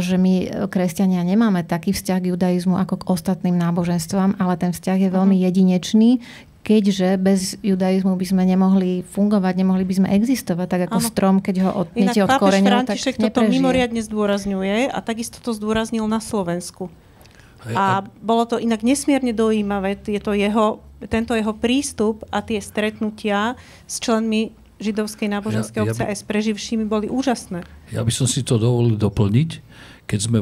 Speaker 6: že my kresťania nemáme taký vzťah k judaizmu ako k ostatným náboženstvám, ale ten vzťah je veľmi mhm. jedinečný, keďže bez judaizmu by sme nemohli fungovať, nemohli by sme existovať, tak ako ano. strom, keď ho odnete od koreňov, tak
Speaker 2: neprežije. toto mimoriadne zdôrazňuje a takisto to zdôraznil na Slovensku. A bolo to inak nesmierne dojímavé, je to jeho, tento jeho prístup a tie stretnutia s členmi židovskej náboženskej ja, ja obce aj s preživšími boli úžasné.
Speaker 7: Ja by som si to dovolil doplniť keď sme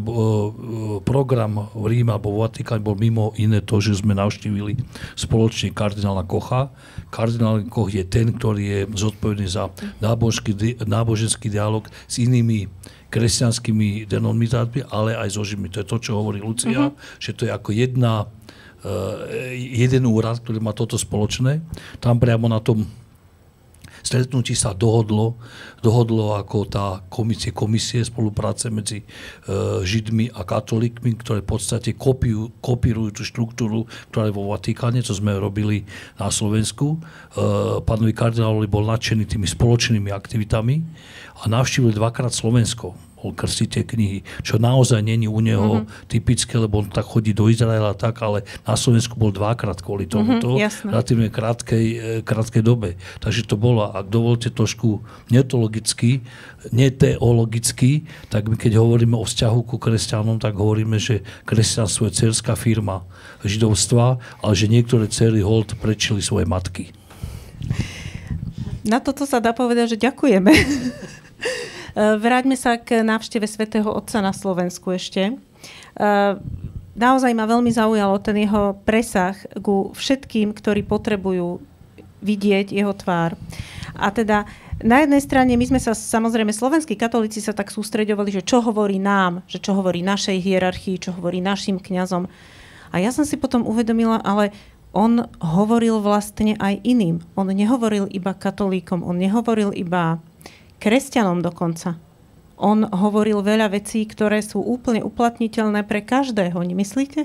Speaker 7: program v Ríme alebo v Vatikáne bol mimo iné to, že sme navštívili spoločne kardinála Kocha. Kardinál Koch je ten, ktorý je zodpovedný za náboženský, náboženský dialog s inými kresťanskými denominátmi, ale aj so Židmi. To je to, čo hovorí Lucia, uh-huh. že to je ako jedna jeden úrad, ktorý má toto spoločné. Tam priamo na tom stretnutí sa dohodlo, dohodlo ako tá komisie, komisie spolupráce medzi e, Židmi a katolíkmi, ktoré v podstate kopiu, kopírujú tú štruktúru, ktorá je vo Vatikáne, čo sme robili na Slovensku. E, pánovi kardinálovi bol nadšený tými spoločnými aktivitami a navštívil dvakrát Slovensko krstiť tie knihy, čo naozaj není u neho mm-hmm. typické, lebo on tak chodí do Izraela tak, ale na Slovensku bol dvakrát kvôli tomuto, mm-hmm, relatívne krátkej, e, krátkej dobe. Takže to bolo, ak dovolte trošku netologicky, neteologicky, tak my keď hovoríme o vzťahu ku kresťanom, tak hovoríme, že kresťanstvo je cerská firma židovstva, ale že niektoré cery hold prečili svoje matky.
Speaker 2: Na toto sa dá povedať, že ďakujeme. Eh, vráťme sa k návšteve svätého Otca na Slovensku ešte. Eh, naozaj ma veľmi zaujalo ten jeho presah ku všetkým, ktorí potrebujú vidieť jeho tvár. A teda na jednej strane my sme sa, samozrejme, slovenskí katolíci sa tak sústreďovali, že čo hovorí nám, že čo hovorí našej hierarchii, čo hovorí našim kňazom. A ja som si potom uvedomila, ale on hovoril vlastne aj iným. On nehovoril iba katolíkom, on nehovoril iba kresťanom dokonca. On hovoril veľa vecí, ktoré sú úplne uplatniteľné pre každého, nemyslíte?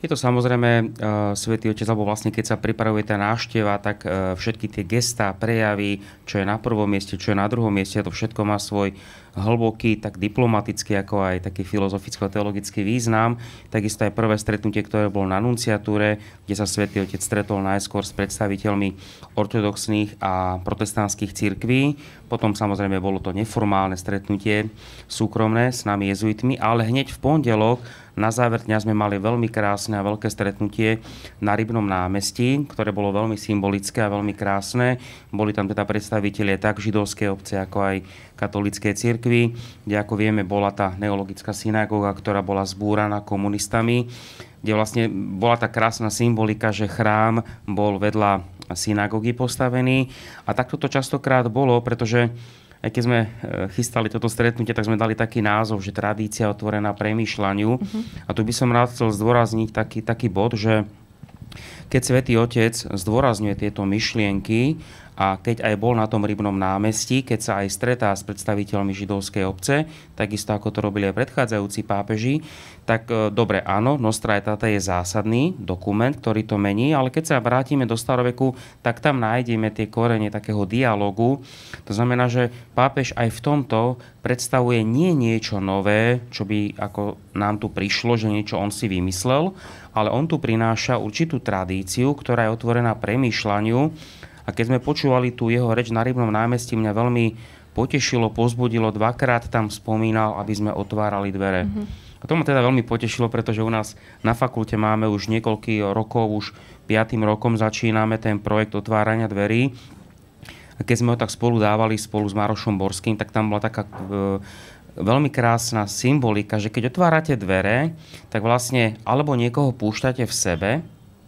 Speaker 5: Je to samozrejme uh, Svetý Otec, alebo vlastne keď sa pripravuje tá návšteva, tak uh, všetky tie gestá, prejavy, čo je na prvom mieste, čo je na druhom mieste, to všetko má svoj hlboký, tak diplomatický, ako aj taký filozoficko-teologický význam. Takisto aj prvé stretnutie, ktoré bolo na nunciatúre, kde sa svätý Otec stretol najskôr s predstaviteľmi ortodoxných a protestantských církví. Potom samozrejme bolo to neformálne stretnutie súkromné s nami jezuitmi, ale hneď v pondelok na záver dňa sme mali veľmi krásne a veľké stretnutie na Rybnom námestí, ktoré bolo veľmi symbolické a veľmi krásne. Boli tam teda predstavitelie tak židovskej obce, ako aj katolíckej cirkvi, kde ako vieme bola tá neologická synagóga, ktorá bola zbúraná komunistami, kde vlastne bola tá krásna symbolika, že chrám bol vedľa synagógy postavený. A takto to častokrát bolo, pretože aj keď sme e, chystali toto stretnutie, tak sme dali taký názov, že tradícia otvorená premýšľaniu. Uh-huh. A tu by som rád chcel zdôrazniť taký, taký bod, že keď Svetý Otec zdôrazňuje tieto myšlienky a keď aj bol na tom rybnom námestí, keď sa aj stretá s predstaviteľmi židovskej obce, takisto ako to robili aj predchádzajúci pápeži, tak e, dobre, áno, Nostra Aetate je zásadný dokument, ktorý to mení, ale keď sa vrátime do staroveku, tak tam nájdeme tie korene takého dialogu. To znamená, že pápež aj v tomto predstavuje nie niečo nové, čo by ako nám tu prišlo, že niečo on si vymyslel, ale on tu prináša určitú tradíciu, ktorá je otvorená premýšľaniu, a keď sme počúvali tú jeho reč na Rybnom námestí, mňa veľmi potešilo, pozbudilo, dvakrát tam spomínal, aby sme otvárali dvere. Mm-hmm. A to ma teda veľmi potešilo, pretože u nás na fakulte máme už niekoľký rokov, už piatým rokom začíname ten projekt otvárania dverí. A keď sme ho tak spolu dávali, spolu s Marošom Borským, tak tam bola taká e, veľmi krásna symbolika, že keď otvárate dvere, tak vlastne alebo niekoho púšťate v sebe,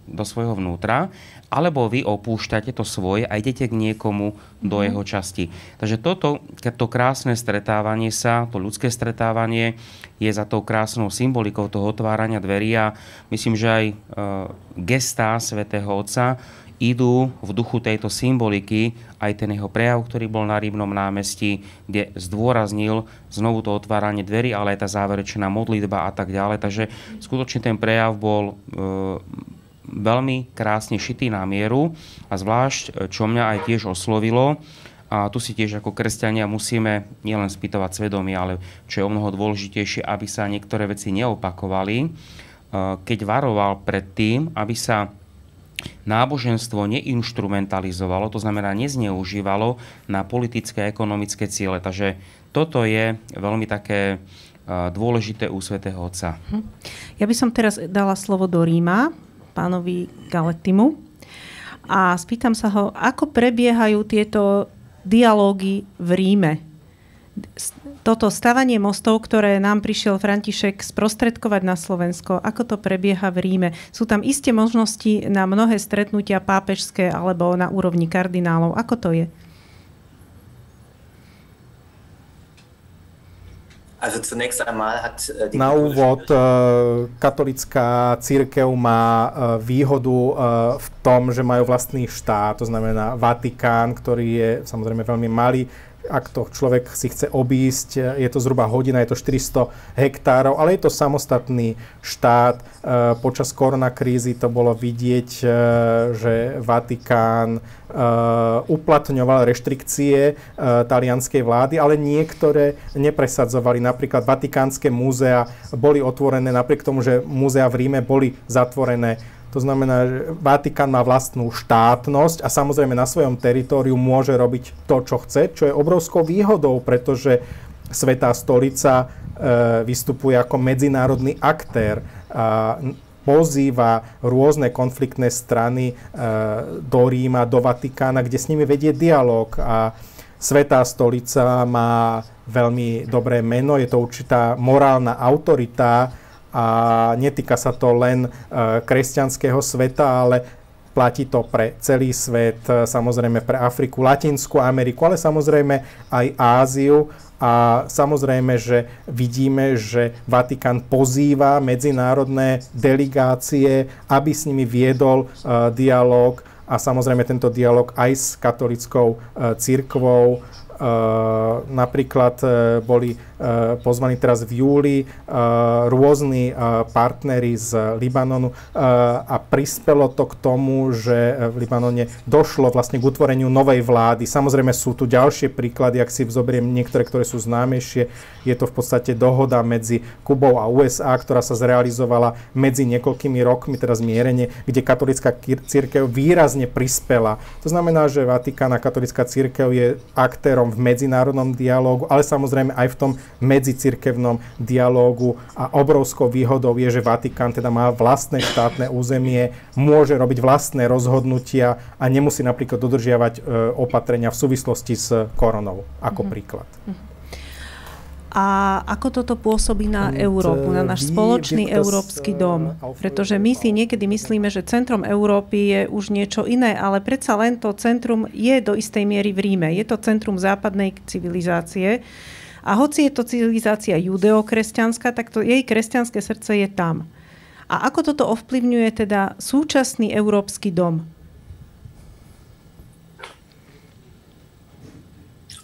Speaker 5: do svojho vnútra, alebo vy opúšťate to svoje a idete k niekomu do mm-hmm. jeho časti. Takže toto, to krásne stretávanie sa, to ľudské stretávanie je za tou krásnou symbolikou toho otvárania dverí a myslím, že aj e, gestá svätého Otca idú v duchu tejto symboliky aj ten jeho prejav, ktorý bol na Rybnom námestí, kde zdôraznil znovu to otváranie dverí, ale aj tá záverečná modlitba a tak ďalej. Takže skutočne ten prejav bol e, veľmi krásne šitý na mieru a zvlášť, e, čo mňa aj tiež oslovilo, a tu si tiež ako kresťania musíme nielen spýtovať svedomie, ale čo je o mnoho dôležitejšie, aby sa niektoré veci neopakovali, e, keď varoval pred tým, aby sa náboženstvo neinstrumentalizovalo, to znamená nezneužívalo na politické a ekonomické ciele. Takže toto je veľmi také e, dôležité u svätého Otca. Hm.
Speaker 2: Ja by som teraz dala slovo do Ríma pánovi Galetimu a spýtam sa ho, ako prebiehajú tieto dialógy v Ríme. Toto stavanie mostov, ktoré nám prišiel František sprostredkovať na Slovensko, ako to prebieha v Ríme? Sú tam isté možnosti na mnohé stretnutia pápežské alebo na úrovni kardinálov? Ako to je?
Speaker 4: Na úvod äh, katolická církev má äh, výhodu v tom, že majú vlastný štát, to znamená Vatikán, ktorý je samozrejme veľmi malý, ak to človek si chce obísť, je to zhruba hodina, je to 400 hektárov, ale je to samostatný štát. E, počas koronakrízy to bolo vidieť, e, že Vatikán e, uplatňoval reštrikcie talianskej vlády, ale niektoré nepresadzovali. Napríklad Vatikánske múzea boli otvorené, napriek tomu, že múzea v Ríme boli zatvorené to znamená, že Vatikán má vlastnú štátnosť a samozrejme na svojom teritóriu môže robiť to, čo chce, čo je obrovskou výhodou, pretože Svetá stolica e, vystupuje ako medzinárodný aktér a pozýva rôzne konfliktné strany e, do Ríma, do Vatikána, kde s nimi vedie dialog. A Svetá stolica má veľmi dobré meno, je to určitá morálna autorita, a netýka sa to len e, kresťanského sveta, ale platí to pre celý svet, e, samozrejme pre Afriku, Latinskú Ameriku, ale samozrejme aj Áziu. A samozrejme, že vidíme, že Vatikán pozýva medzinárodné delegácie, aby s nimi viedol uh, dialog a samozrejme tento dialog aj s katolickou uh, církvou. Uh, napríklad uh, boli Eh, pozvaní teraz v júli eh, rôzni eh, partnery z Libanonu a prispelo to k tomu, že v Libanone došlo vlastne k utvoreniu novej vlády. Samozrejme sú tu ďalšie príklady, ak si zoberiem niektoré, ktoré sú známejšie. Je to v podstate dohoda medzi Kubou a USA, ktorá sa zrealizovala medzi niekoľkými rokmi, teraz mierenie, kde katolická církev výrazne prispela. To znamená, že Vatikán a katolická církev je aktérom v medzinárodnom dialógu, ale samozrejme aj v tom medzicirkevnom dialógu a obrovskou výhodou je, že Vatikán teda má vlastné štátne územie, môže robiť vlastné rozhodnutia a nemusí napríklad dodržiavať e, opatrenia v súvislosti s koronou, ako mm-hmm. príklad. Mm-hmm.
Speaker 2: A ako toto pôsobí na Európu, na náš spoločný európsky dom? Pretože my si niekedy myslíme, že centrom Európy je už niečo iné, ale predsa len to centrum je do istej miery v Ríme. Je to centrum západnej civilizácie. A hoci je to civilizácia judeokresťanská, tak to jej kresťanské srdce je tam. A ako toto ovplyvňuje teda súčasný európsky dom?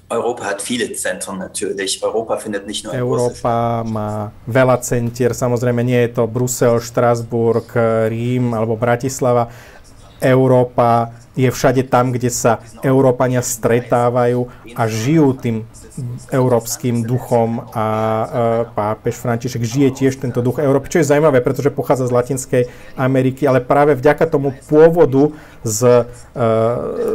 Speaker 3: Europa hat viele Zentren natürlich. Europa findet nicht nur
Speaker 4: Európa má veľa centier, samozrejme nie je to Brusel, Štrasburg, Rím alebo Bratislava. Európa je všade tam, kde sa Európania stretávajú a žijú tým európskym duchom a pápež František žije tiež tento duch Európy, čo je zaujímavé, pretože pochádza z Latinskej Ameriky, ale práve vďaka tomu pôvodu z uh,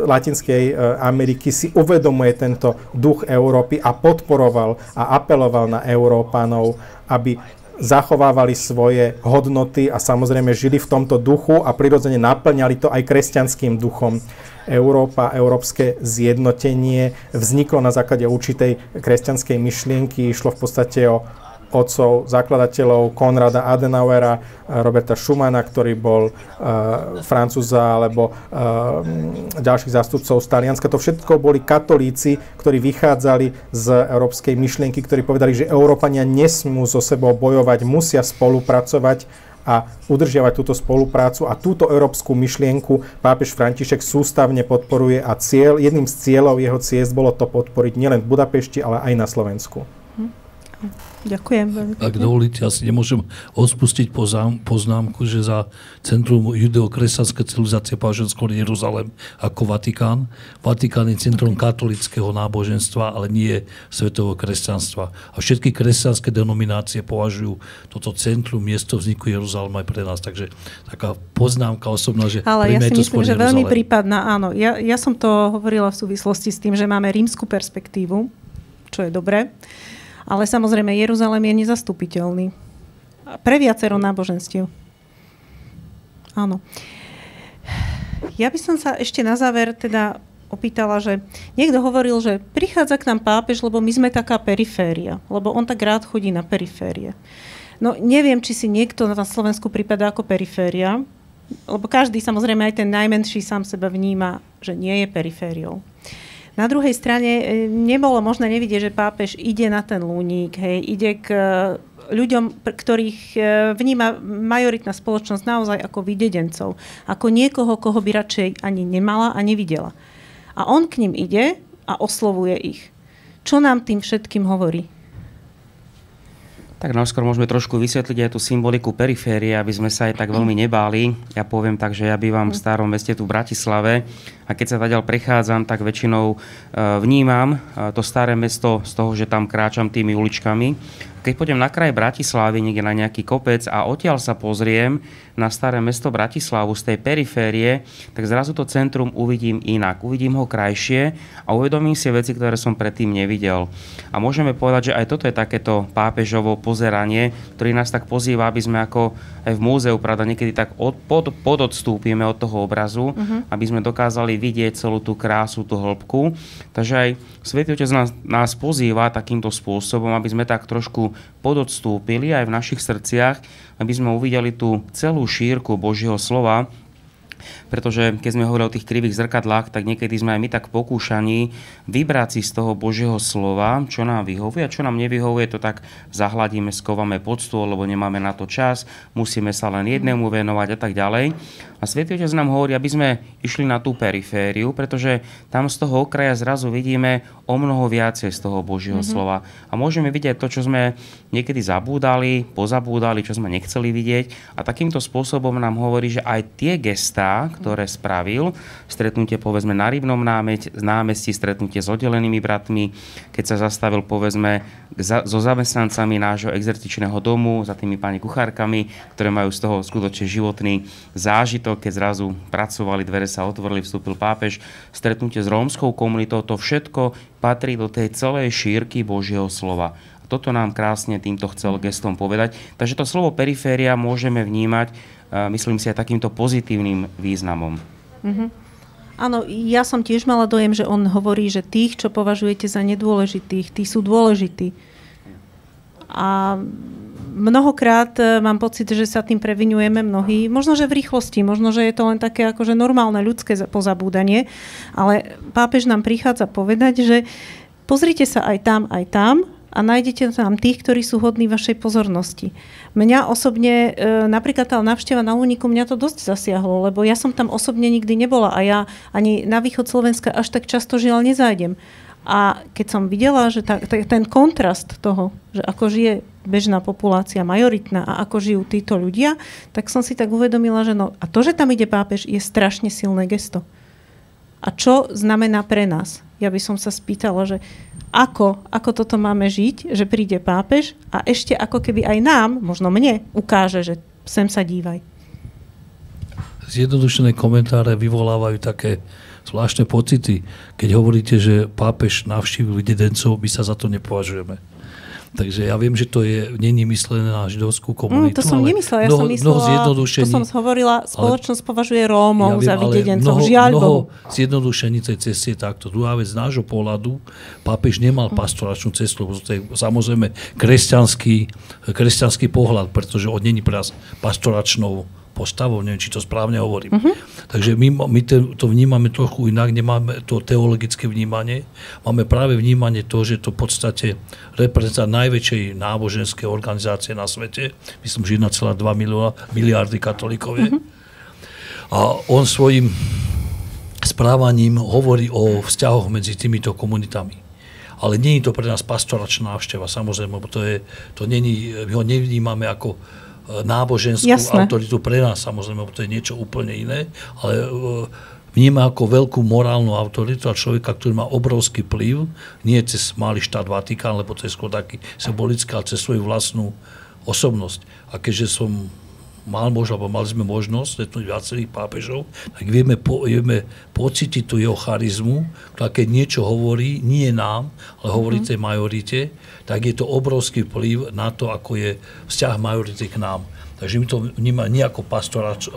Speaker 4: Latinskej uh, Ameriky si uvedomuje tento duch Európy a podporoval a apeloval na Európanov, aby zachovávali svoje hodnoty a samozrejme žili v tomto duchu a prirodzene naplňali to aj kresťanským duchom. Európa, európske zjednotenie vzniklo na základe určitej kresťanskej myšlienky, išlo v podstate o otcov, zakladateľov Konrada Adenauera, Roberta Schumana, ktorý bol uh, francúza, alebo uh, ďalších zástupcov z Talianska. To všetko boli katolíci, ktorí vychádzali z európskej myšlienky, ktorí povedali, že Európania nesmú so sebou bojovať, musia spolupracovať a udržiavať túto spoluprácu a túto európsku myšlienku pápež František sústavne podporuje a cieľ, jedným z cieľov jeho ciest bolo to podporiť nielen v Budapešti, ale aj na Slovensku.
Speaker 2: Ďakujem veľmi
Speaker 7: Ak dovolíte, asi nemôžem odpustiť poznámku, že za centrum judeokresťanskej civilizácie považujem skôr Jeruzalem ako Vatikán. Vatikán je centrum katolického náboženstva, ale nie svetového kresťanstva. A všetky kresťanské denominácie považujú toto centrum, miesto vzniku Jeruzalema aj pre nás. Takže taká poznámka osobná, že
Speaker 2: Ale ja si myslím, že Jeruzalem. veľmi prípadná, áno. Ja, ja som to hovorila v súvislosti s tým, že máme rímsku perspektívu, čo je dobré. Ale samozrejme, Jeruzalém je nezastupiteľný. Pre viacero náboženstiev. Áno. Ja by som sa ešte na záver teda opýtala, že niekto hovoril, že prichádza k nám pápež, lebo my sme taká periféria, lebo on tak rád chodí na periférie. No neviem, či si niekto na Slovensku prípada ako periféria, lebo každý, samozrejme aj ten najmenší sám seba vníma, že nie je perifériou. Na druhej strane e, nebolo možné nevidieť, že pápež ide na ten lúnik, hej, ide k ľuďom, ktorých vníma majoritná spoločnosť naozaj ako videdencov, ako niekoho, koho by radšej ani nemala a nevidela. A on k ním ide a oslovuje ich. Čo nám tým všetkým hovorí?
Speaker 5: Tak najskôr môžeme trošku vysvetliť aj tú symboliku periférie, aby sme sa aj tak veľmi nebáli. Ja poviem tak, že ja bývam v starom meste tu v Bratislave a keď sa tadiaľ prechádzam, tak väčšinou e, vnímam e, to staré mesto z toho, že tam kráčam tými uličkami keď pôjdem na kraj Bratislavy, niekde na nejaký kopec a odtiaľ sa pozriem na staré mesto Bratislavu z tej periférie, tak zrazu to centrum uvidím inak. Uvidím ho krajšie a uvedomím si veci, ktoré som predtým nevidel. A môžeme povedať, že aj toto je takéto pápežovo pozeranie, ktorý nás tak pozýva, aby sme ako aj v múzeu, pravda, niekedy tak od, pod, pododstúpime od toho obrazu, uh-huh. aby sme dokázali vidieť celú tú krásu, tú hĺbku. Takže aj Svetý Otec nás, nás pozýva takýmto spôsobom, aby sme tak trošku pododstúpili aj v našich srdciach, aby sme uvideli tú celú šírku Božieho slova, pretože keď sme hovorili o tých krivých zrkadlách, tak niekedy sme aj my tak pokúšaní vybrať si z toho Božieho slova, čo nám vyhovuje a čo nám nevyhovuje, to tak zahladíme, skovame pod stôl, lebo nemáme na to čas, musíme sa len jednému venovať a tak ďalej. A Svetý Otec nám hovorí, aby sme išli na tú perifériu, pretože tam z toho okraja zrazu vidíme o mnoho viacej z toho Božieho mm-hmm. slova. A môžeme vidieť to, čo sme niekedy zabúdali, pozabúdali, čo sme nechceli vidieť. A takýmto spôsobom nám hovorí, že aj tie gestá, ktoré spravil, stretnutie povedzme na Rybnom námestí, stretnutie s oddelenými bratmi, keď sa zastavil povedzme so zamestnancami nášho exertičného domu, za tými pani kuchárkami, ktoré majú z toho skutočne životný zážitok, keď zrazu pracovali, dvere sa otvorili, vstúpil pápež, stretnutie s rómskou komunitou, to všetko patrí do tej celej šírky Božieho slova. Toto nám krásne týmto chcel gestom povedať. Takže to slovo periféria môžeme vnímať, myslím si, aj takýmto pozitívnym významom.
Speaker 2: Mm-hmm. Áno, ja som tiež mala dojem, že on hovorí, že tých, čo považujete za nedôležitých, tí sú dôležití. A mnohokrát e, mám pocit, že sa tým previnujeme mnohí. Možno, že v rýchlosti, možno, že je to len také akože normálne ľudské pozabúdanie, ale pápež nám prichádza povedať, že pozrite sa aj tam, aj tam a nájdete tam tých, ktorí sú hodní vašej pozornosti. Mňa osobne, e, napríklad tá návšteva na Úniku, mňa to dosť zasiahlo, lebo ja som tam osobne nikdy nebola a ja ani na východ Slovenska až tak často žiaľ nezájdem. A keď som videla, že tá, ten kontrast toho, že ako žije bežná populácia, majoritná a ako žijú títo ľudia, tak som si tak uvedomila, že no, a to, že tam ide pápež, je strašne silné gesto. A čo znamená pre nás? Ja by som sa spýtala, že ako, ako toto máme žiť, že príde pápež a ešte ako keby aj nám, možno mne, ukáže, že sem sa dívaj.
Speaker 7: Zjednodušené komentáre vyvolávajú také zvláštne pocity. Keď hovoríte, že pápež navštívil videncov, my sa za to nepovažujeme. Takže ja viem, že to je, není myslené na židovskú komunitu.
Speaker 2: Mm, to som nemyslela, ja mnoho, som myslela, to som hovorila, spoločnosť ale, považuje Rómov ja viem, za videdencov, žiaľ
Speaker 7: mnoho zjednodušení tej cesty je takto. Druhá vec, z nášho pohľadu, pápež nemal mm. pastoračnú cestu, lebo to je samozrejme kresťanský, kresťanský pohľad, pretože on není pastoračnou postavou, neviem, či to správne hovorím. Uh-huh. Takže my, my te, to vnímame trochu inak, nemáme to teologické vnímanie, máme práve vnímanie to, že to v podstate reprezentá najväčšej náboženskej organizácie na svete, myslím, že 1,2 miliardy katolíkov je. Uh-huh. A on svojim správaním hovorí o vzťahoch medzi týmito komunitami. Ale nie je to pre nás pastoračná návšteva, samozrejme, lebo to, je, to není, my ho nevnímame ako náboženskú Jasné. autoritu pre nás, samozrejme, to je niečo úplne iné, ale e, vníma ako veľkú morálnu autoritu a človeka, ktorý má obrovský vplyv, nie cez malý štát Vatikán, lebo to je skôr taký symbolický, ale cez svoju vlastnú osobnosť. A keďže som mal možnosť, alebo mali sme možnosť stretnúť viacerých pápežov, tak vieme, po, vieme pocítiť tú jeho charizmu, ktorá keď niečo hovorí, nie nám, ale hovorí mm-hmm. tej majorite, tak je to obrovský vplyv na to, ako je vzťah majority k nám. Takže my to vnímame nie ako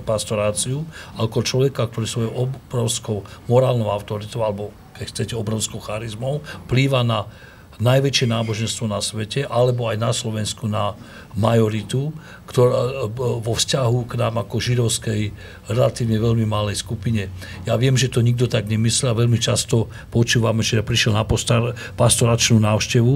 Speaker 7: pastoráciu, ale ako človeka, ktorý svojou obrovskou morálnou autoritou, alebo keď chcete obrovskou charizmou, vplýva na najväčšie náboženstvo na svete, alebo aj na Slovensku na majoritu, ktorá, vo vzťahu k nám ako židovskej relatívne veľmi malej skupine. Ja viem, že to nikto tak nemyslel. Veľmi často počúvame, že prišiel na postar, pastoračnú návštevu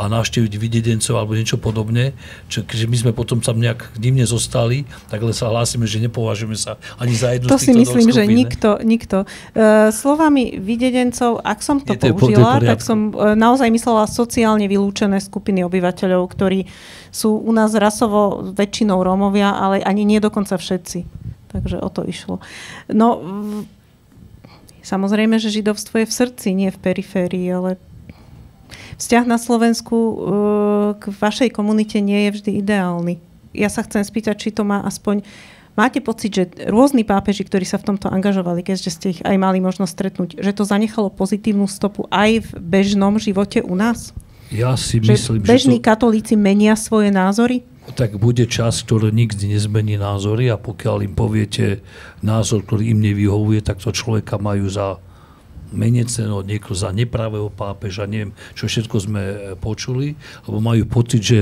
Speaker 7: a návšteviť videdencov alebo niečo podobné. Čo, keďže my sme potom tam nejak divne zostali, tak len sa hlásime, že nepovažujeme sa ani za jednu
Speaker 2: To si myslím, že nikto. nikto. Uh, slovami videdencov, ak som to, Je, použila, to tak som uh, naozaj myslela sociálne vylúčené skupiny obyvateľov, ktorí sú u nás rasovo väčšinou Rómovia, ale ani nie dokonca všetci. Takže o to išlo. No, samozrejme, že židovstvo je v srdci, nie v periférii, ale vzťah na Slovensku e, k vašej komunite nie je vždy ideálny. Ja sa chcem spýtať, či to má aspoň Máte pocit, že rôzni pápeži, ktorí sa v tomto angažovali, keďže ste ich aj mali možnosť stretnúť, že to zanechalo pozitívnu stopu aj v bežnom živote u nás?
Speaker 7: Ja si myslím,
Speaker 2: že bežní že to... katolíci menia svoje názory?
Speaker 7: Tak bude čas, ktorý nikdy nezmení názory a pokiaľ im poviete názor, ktorý im nevyhovuje, tak to človeka majú za meneceno, niekto za nepravého pápeža, neviem, čo všetko sme e, počuli, lebo majú pocit, že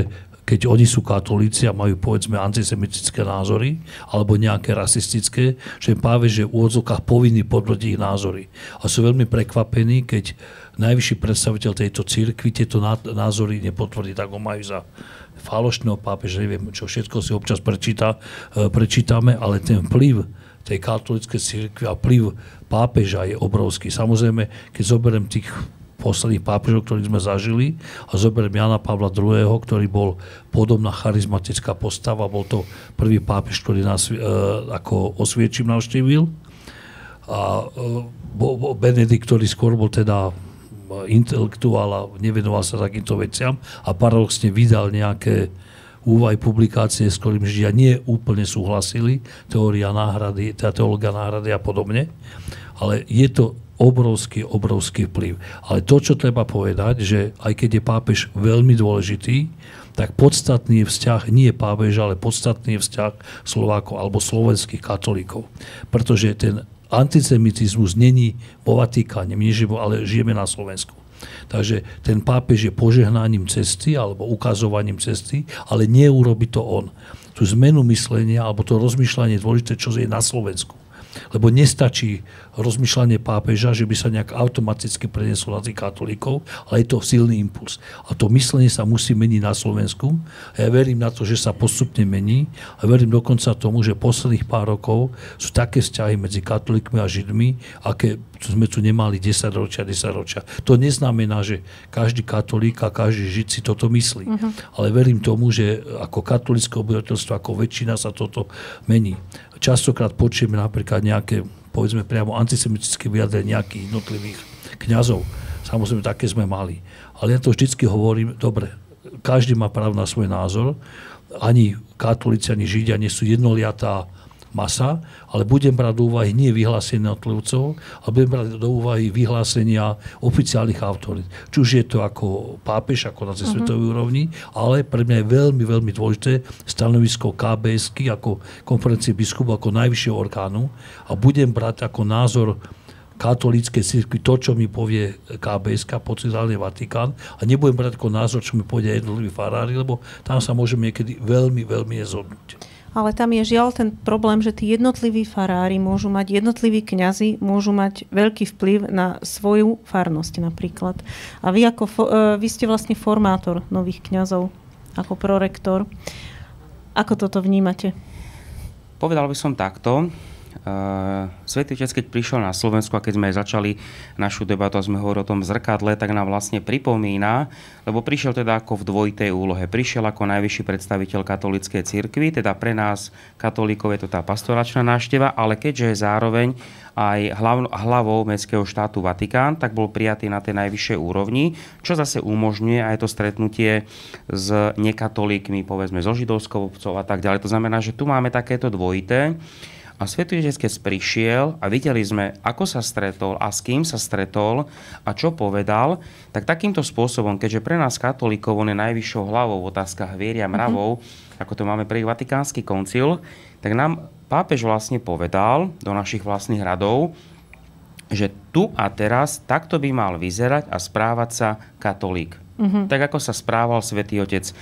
Speaker 7: keď oni sú katolíci a majú povedzme antisemitické názory alebo nejaké rasistické, že pápež je v úvodzovkách povinný podľať ich názory. A sú veľmi prekvapení, keď najvyšší predstaviteľ tejto církvy tieto názory nepotvrdí, tak ho majú za falošného pápeža, neviem, čo všetko si občas prečíta, e, prečítame, ale ten vplyv tej katolíckej církvy a vplyv pápeža je obrovský. Samozrejme, keď zoberiem tých posledných pápežov, ktorých sme zažili a zoberiem Jana Pavla II., ktorý bol podobná charizmatická postava, bol to prvý pápež, ktorý nás e, ako osviečím navštívil a e, Benedikt, ktorý skôr bol teda intelektuál a nevenoval sa takýmto veciam a paradoxne vydal nejaké úvaj publikácie, s ktorým Židia nie úplne súhlasili, teória náhrady, teda teológia náhrady a podobne, ale je to obrovský, obrovský vplyv. Ale to, čo treba povedať, že aj keď je pápež veľmi dôležitý, tak podstatný je vzťah nie pápež, ale podstatný je vzťah Slovákov alebo slovenských katolíkov. Pretože ten antisemitizmus není vo Vatikáne, my nežijeme, ale žijeme na Slovensku. Takže ten pápež je požehnaním cesty alebo ukazovaním cesty, ale neurobi to on. Tu zmenu myslenia alebo to rozmýšľanie je dôležité, čo je na Slovensku. Lebo nestačí rozmýšľanie pápeža, že by sa nejak automaticky prenieslo na tých katolíkov, ale je to silný impuls. A to myslenie sa musí meniť na Slovensku. A ja verím na to, že sa postupne mení a verím dokonca tomu, že posledných pár rokov sú také vzťahy medzi katolíkmi a židmi, aké sme tu nemali 10 ročia, 10 ročia. To neznamená, že každý katolík a každý žid si toto myslí. Uh-huh. Ale verím tomu, že ako katolické obyvateľstvo, ako väčšina sa toto mení. Častokrát počujeme napríklad nejaké povedzme priamo antisemitické vyjadrenia nejakých jednotlivých kňazov. Samozrejme, také sme mali. Ale ja to vždycky hovorím, dobre, každý má právo na svoj názor, ani katolíci, ani židia nie sú jednoliatá masa, ale budem brať do úvahy nie vyhlásenia jednotlivcov, ale budem brať do úvahy vyhlásenia oficiálnych autorít. Či už je to ako pápež, ako na uh-huh. svetovej úrovni, ale pre mňa je veľmi, veľmi dôležité stanovisko KBS ako konferencie biskupov, ako najvyššieho orgánu a budem brať ako názor katolíckej cirkvi to, čo mi povie KBS, pocitálny Vatikán a nebudem brať ako názor, čo mi povedia jednotliví farári, lebo tam sa môžeme niekedy veľmi, veľmi nezhodnúť
Speaker 2: ale tam je žiaľ ten problém, že tí jednotliví farári môžu mať, jednotliví kňazi môžu mať veľký vplyv na svoju farnosť napríklad. A vy, ako, e, vy ste vlastne formátor nových kňazov, ako prorektor. Ako toto vnímate?
Speaker 5: Povedal by som takto. Uh, Svetý Otec, keď prišiel na Slovensku a keď sme začali našu debatu a sme hovorili o tom zrkadle, tak nám vlastne pripomína, lebo prišiel teda ako v dvojitej úlohe. Prišiel ako najvyšší predstaviteľ katolíckej cirkvi, teda pre nás katolíkov je to tá pastoračná návšteva, ale keďže je zároveň aj hlav, hlavou Mestského štátu Vatikán, tak bol prijatý na tej najvyššej úrovni, čo zase umožňuje aj to stretnutie s nekatolíkmi, povedzme so židovskou obcov a tak ďalej. To znamená, že tu máme takéto dvojité. A Svetý keď prišiel a videli sme, ako sa stretol a s kým sa stretol a čo povedal, tak takýmto spôsobom, keďže pre nás katolíkov on je najvyššou hlavou v otázkach viery a mhm. mravov, mm-hmm. ako to máme pre Vatikánsky koncil, tak nám pápež vlastne povedal do našich vlastných radov, že tu a teraz takto by mal vyzerať a správať sa katolík. Uh-huh. Tak ako sa správal svätý Otec e,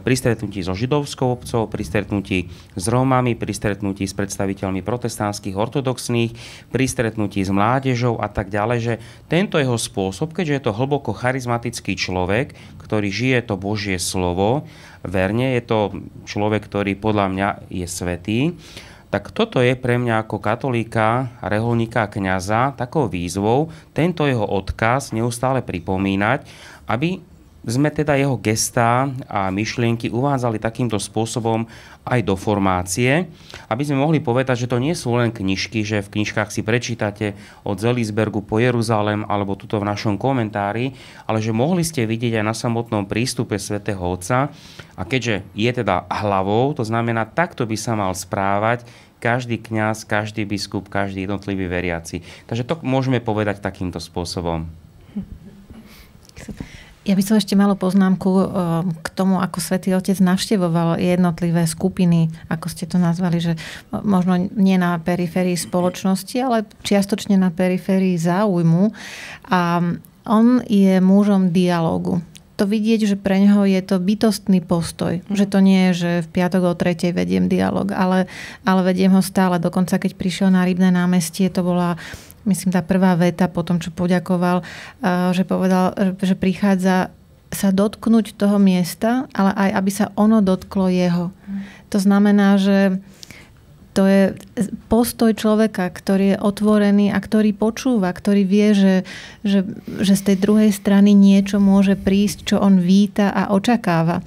Speaker 5: pri stretnutí so židovskou obcov, pri stretnutí s Rómami, pri stretnutí s predstaviteľmi protestantských, ortodoxných, pri stretnutí s mládežou a tak ďalej, že tento jeho spôsob, keďže je to hlboko charizmatický človek, ktorý žije to Božie slovo, verne, je to človek, ktorý podľa mňa je svetý, tak toto je pre mňa ako katolíka, reholníka a kniaza takou výzvou tento jeho odkaz neustále pripomínať, aby sme teda jeho gestá a myšlienky uvádzali takýmto spôsobom aj do formácie, aby sme mohli povedať, že to nie sú len knižky, že v knižkách si prečítate od Zelisbergu po Jeruzalem alebo tuto v našom komentári, ale že mohli ste vidieť aj na samotnom prístupe svätého Otca a keďže je teda hlavou, to znamená, takto by sa mal správať každý kňaz, každý biskup, každý jednotlivý veriaci. Takže to môžeme povedať takýmto spôsobom.
Speaker 6: Ja by som ešte malo poznámku eh, k tomu, ako Svetý Otec navštevoval jednotlivé skupiny, ako ste to nazvali, že možno nie na periférii spoločnosti, ale čiastočne na periférii záujmu. A on je mužom dialogu to vidieť, že pre neho je to bytostný postoj. Mm. Že to nie je, že v piatok o tretej vediem dialog, ale, ale vediem ho stále. Dokonca keď prišiel na Rybné námestie, to bola myslím, tá prvá veta po tom, čo poďakoval, že povedal, že prichádza sa dotknúť toho miesta, ale aj aby sa ono dotklo jeho. To znamená, že to je postoj človeka, ktorý je otvorený a ktorý počúva, ktorý vie, že, že, že z tej druhej strany niečo môže prísť, čo on víta a očakáva.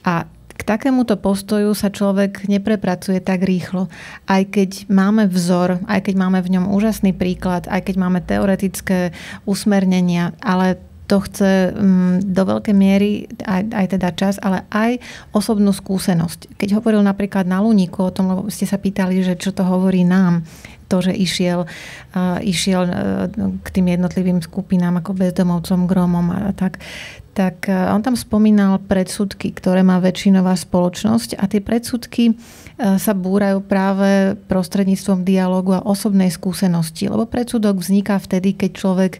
Speaker 6: A k takémuto postoju sa človek neprepracuje tak rýchlo. Aj keď máme vzor, aj keď máme v ňom úžasný príklad, aj keď máme teoretické usmernenia, ale to chce mm, do veľkej miery aj, aj teda čas, ale aj osobnú skúsenosť. Keď hovoril napríklad na Luníku o tom, lebo ste sa pýtali, že čo to hovorí nám, to, že išiel, uh, išiel uh, k tým jednotlivým skupinám ako bezdomovcom, gromom a tak, tak e, on tam spomínal predsudky, ktoré má väčšinová spoločnosť a tie predsudky sa búrajú práve prostredníctvom dialogu a osobnej skúsenosti. Lebo predsudok vzniká vtedy, keď človek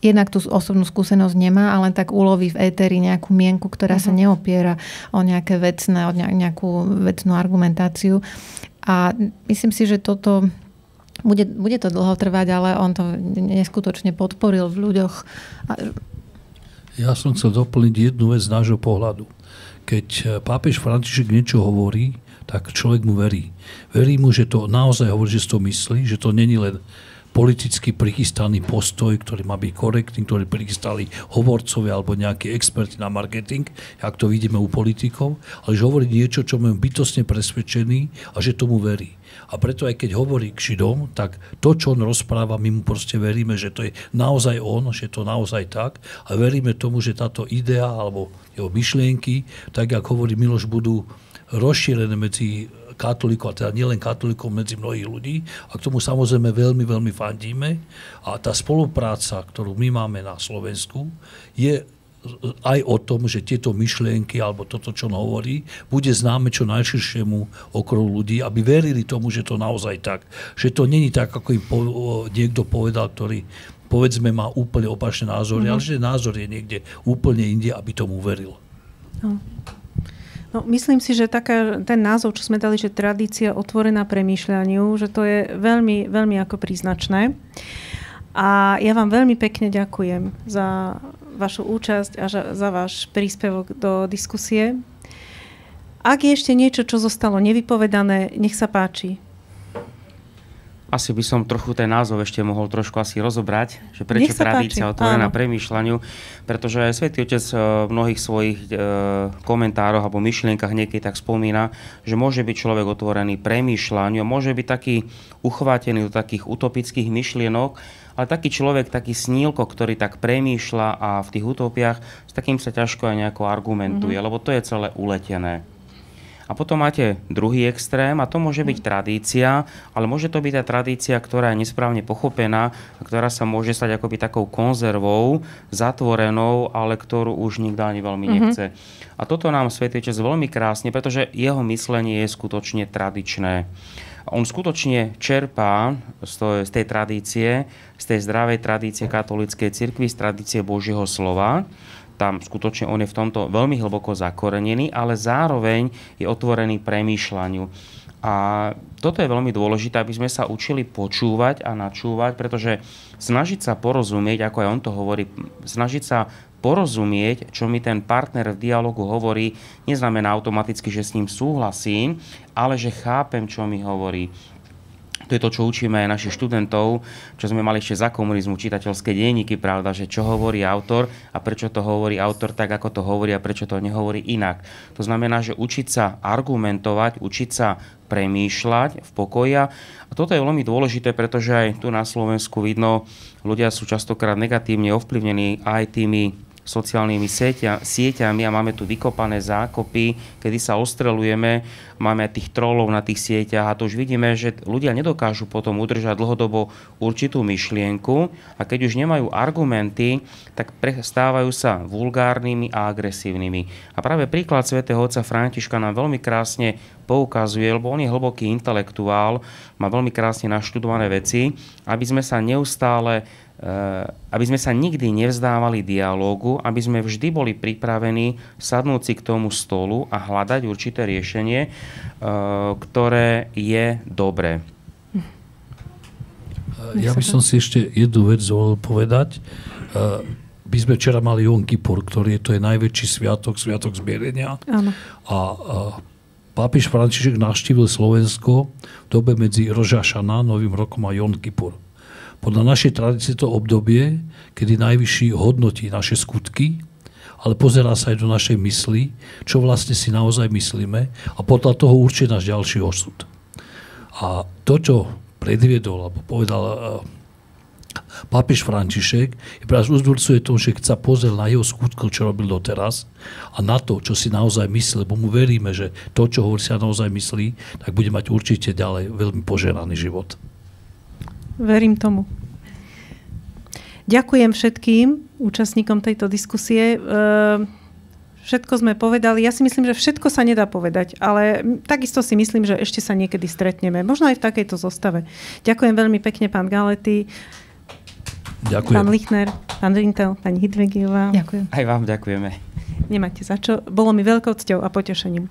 Speaker 6: jednak tú osobnú skúsenosť nemá, ale tak uloví v éteri nejakú mienku, ktorá uh-huh. sa mhm. neopiera o nejaké vecné, o nejakú vecnú argumentáciu. A myslím si, že toto bude, bude to dlho trvať, ale on to neskutočne podporil v ľuďoch.
Speaker 7: Ja som chcel doplniť jednu vec z nášho pohľadu. Keď eh, pápež František niečo hovorí, tak človek mu verí. Verí mu, že to naozaj hovorí, že to myslí, že to není len politicky prichystaný postoj, ktorý má byť korektný, ktorý prichystali hovorcovia alebo nejakí experti na marketing, ak to vidíme u politikov, ale že hovorí niečo, čo máme bytostne presvedčený a že tomu verí. A preto aj keď hovorí k Židom, tak to, čo on rozpráva, my mu proste veríme, že to je naozaj on, že to naozaj tak a veríme tomu, že táto idea alebo jeho myšlienky, tak ako hovorí Miloš, budú rozšírené medzi katolíkov, a teda nielen katolíkov, medzi mnohých ľudí. A k tomu samozrejme veľmi, veľmi fandíme. A tá spolupráca, ktorú my máme na Slovensku, je aj o tom, že tieto myšlienky alebo toto, čo on hovorí, bude známe čo najširšiemu okruhu ľudí, aby verili tomu, že to naozaj tak. Že to není tak, ako im po, niekto povedal, ktorý povedzme má úplne opačné názory, mm-hmm. ale že názor je niekde úplne inde, aby tomu veril.
Speaker 2: No. No, myslím si, že taká, ten názov, čo sme dali, že tradícia otvorená premýšľaniu, že to je veľmi, veľmi ako príznačné. A ja vám veľmi pekne ďakujem za vašu účasť a za váš príspevok do diskusie. Ak je ešte niečo, čo zostalo nevypovedané, nech sa páči.
Speaker 5: Asi by som trochu ten názov ešte mohol trošku asi rozobrať, že prečo tradícia otvorená premýšľaniu, pretože Svetý Otec e, v mnohých svojich e, komentároch alebo myšlienkach niekedy tak spomína, že môže byť človek otvorený premýšľaniu, môže byť taký uchvátený do takých utopických myšlienok, ale taký človek, taký snílko, ktorý tak premýšľa a v tých utopiách, s takým sa ťažko aj nejako argumentuje, mm-hmm. lebo to je celé uletené. A potom máte druhý extrém a to môže byť tradícia, ale môže to byť aj tradícia, ktorá je nesprávne pochopená a ktorá sa môže stať akoby takou konzervou, zatvorenou, ale ktorú už nikto ani veľmi mm-hmm. nechce. A toto nám Svetý Čes veľmi krásne, pretože jeho myslenie je skutočne tradičné. On skutočne čerpá z tej tradície, z tej zdravej tradície katolíckej cirkvi, z tradície Božieho slova tam skutočne on je v tomto veľmi hlboko zakorenený, ale zároveň je otvorený premýšľaniu. A toto je veľmi dôležité, aby sme sa učili počúvať a načúvať, pretože snažiť sa porozumieť, ako aj on to hovorí, snažiť sa porozumieť, čo mi ten partner v dialogu hovorí, neznamená automaticky, že s ním súhlasím, ale že chápem, čo mi hovorí. To je to, čo učíme aj našich študentov, čo sme mali ešte za komunizmu, čitateľské denníky, pravda, že čo hovorí autor a prečo to hovorí autor tak, ako to hovorí a prečo to nehovorí inak. To znamená, že učiť sa argumentovať, učiť sa premýšľať v pokoji. A toto je veľmi dôležité, pretože aj tu na Slovensku vidno, ľudia sú častokrát negatívne ovplyvnení aj tými sociálnymi sieťa, sieťami a máme tu vykopané zákopy, kedy sa ostrelujeme, máme tých trolov na tých sieťach a to už vidíme, že ľudia nedokážu potom udržať dlhodobo určitú myšlienku a keď už nemajú argumenty, tak stávajú sa vulgárnymi a agresívnymi. A práve príklad svätého otca Františka nám veľmi krásne poukazuje, lebo on je hlboký intelektuál, má veľmi krásne naštudované veci, aby sme sa neustále aby sme sa nikdy nevzdávali dialógu, aby sme vždy boli pripravení sadnúť si k tomu stolu a hľadať určité riešenie, eh, ktoré je dobré.
Speaker 7: Eh, ja by som si ešte jednu vec zvolil povedať. My sme včera mali Jom Kippur, ktorý je, to je najväčší sviatok, sviatok zmierenia. Áno. A, a pápež František navštívil Slovensko v dobe medzi Rožašana, Novým rokom a Jom Kippur. Podľa našej tradície to obdobie, kedy najvyšší hodnotí naše skutky, ale pozerá sa aj do našej mysli, čo vlastne si naozaj myslíme a podľa toho určite náš ďalší osud. A to, čo predviedol, alebo povedal uh, pápež František, je práve uzdurcuje to, že keď sa pozrel na jeho skutko, čo robil doteraz a na to, čo si naozaj myslí, lebo mu veríme, že to, čo hovorí, sa naozaj myslí, tak bude mať určite ďalej veľmi požeraný život.
Speaker 2: Verím tomu. Ďakujem všetkým účastníkom tejto diskusie. Ehm, všetko sme povedali. Ja si myslím, že všetko sa nedá povedať, ale takisto si myslím, že ešte sa niekedy stretneme. Možno aj v takejto zostave. Ďakujem veľmi pekne, pán Galety.
Speaker 7: Ďakujem.
Speaker 2: Pán Lichner, pán Rintel, pani Hidvegiová.
Speaker 6: Ďakujem.
Speaker 5: Aj vám ďakujeme.
Speaker 2: Nemáte za čo. Bolo mi veľkou cťou a potešením.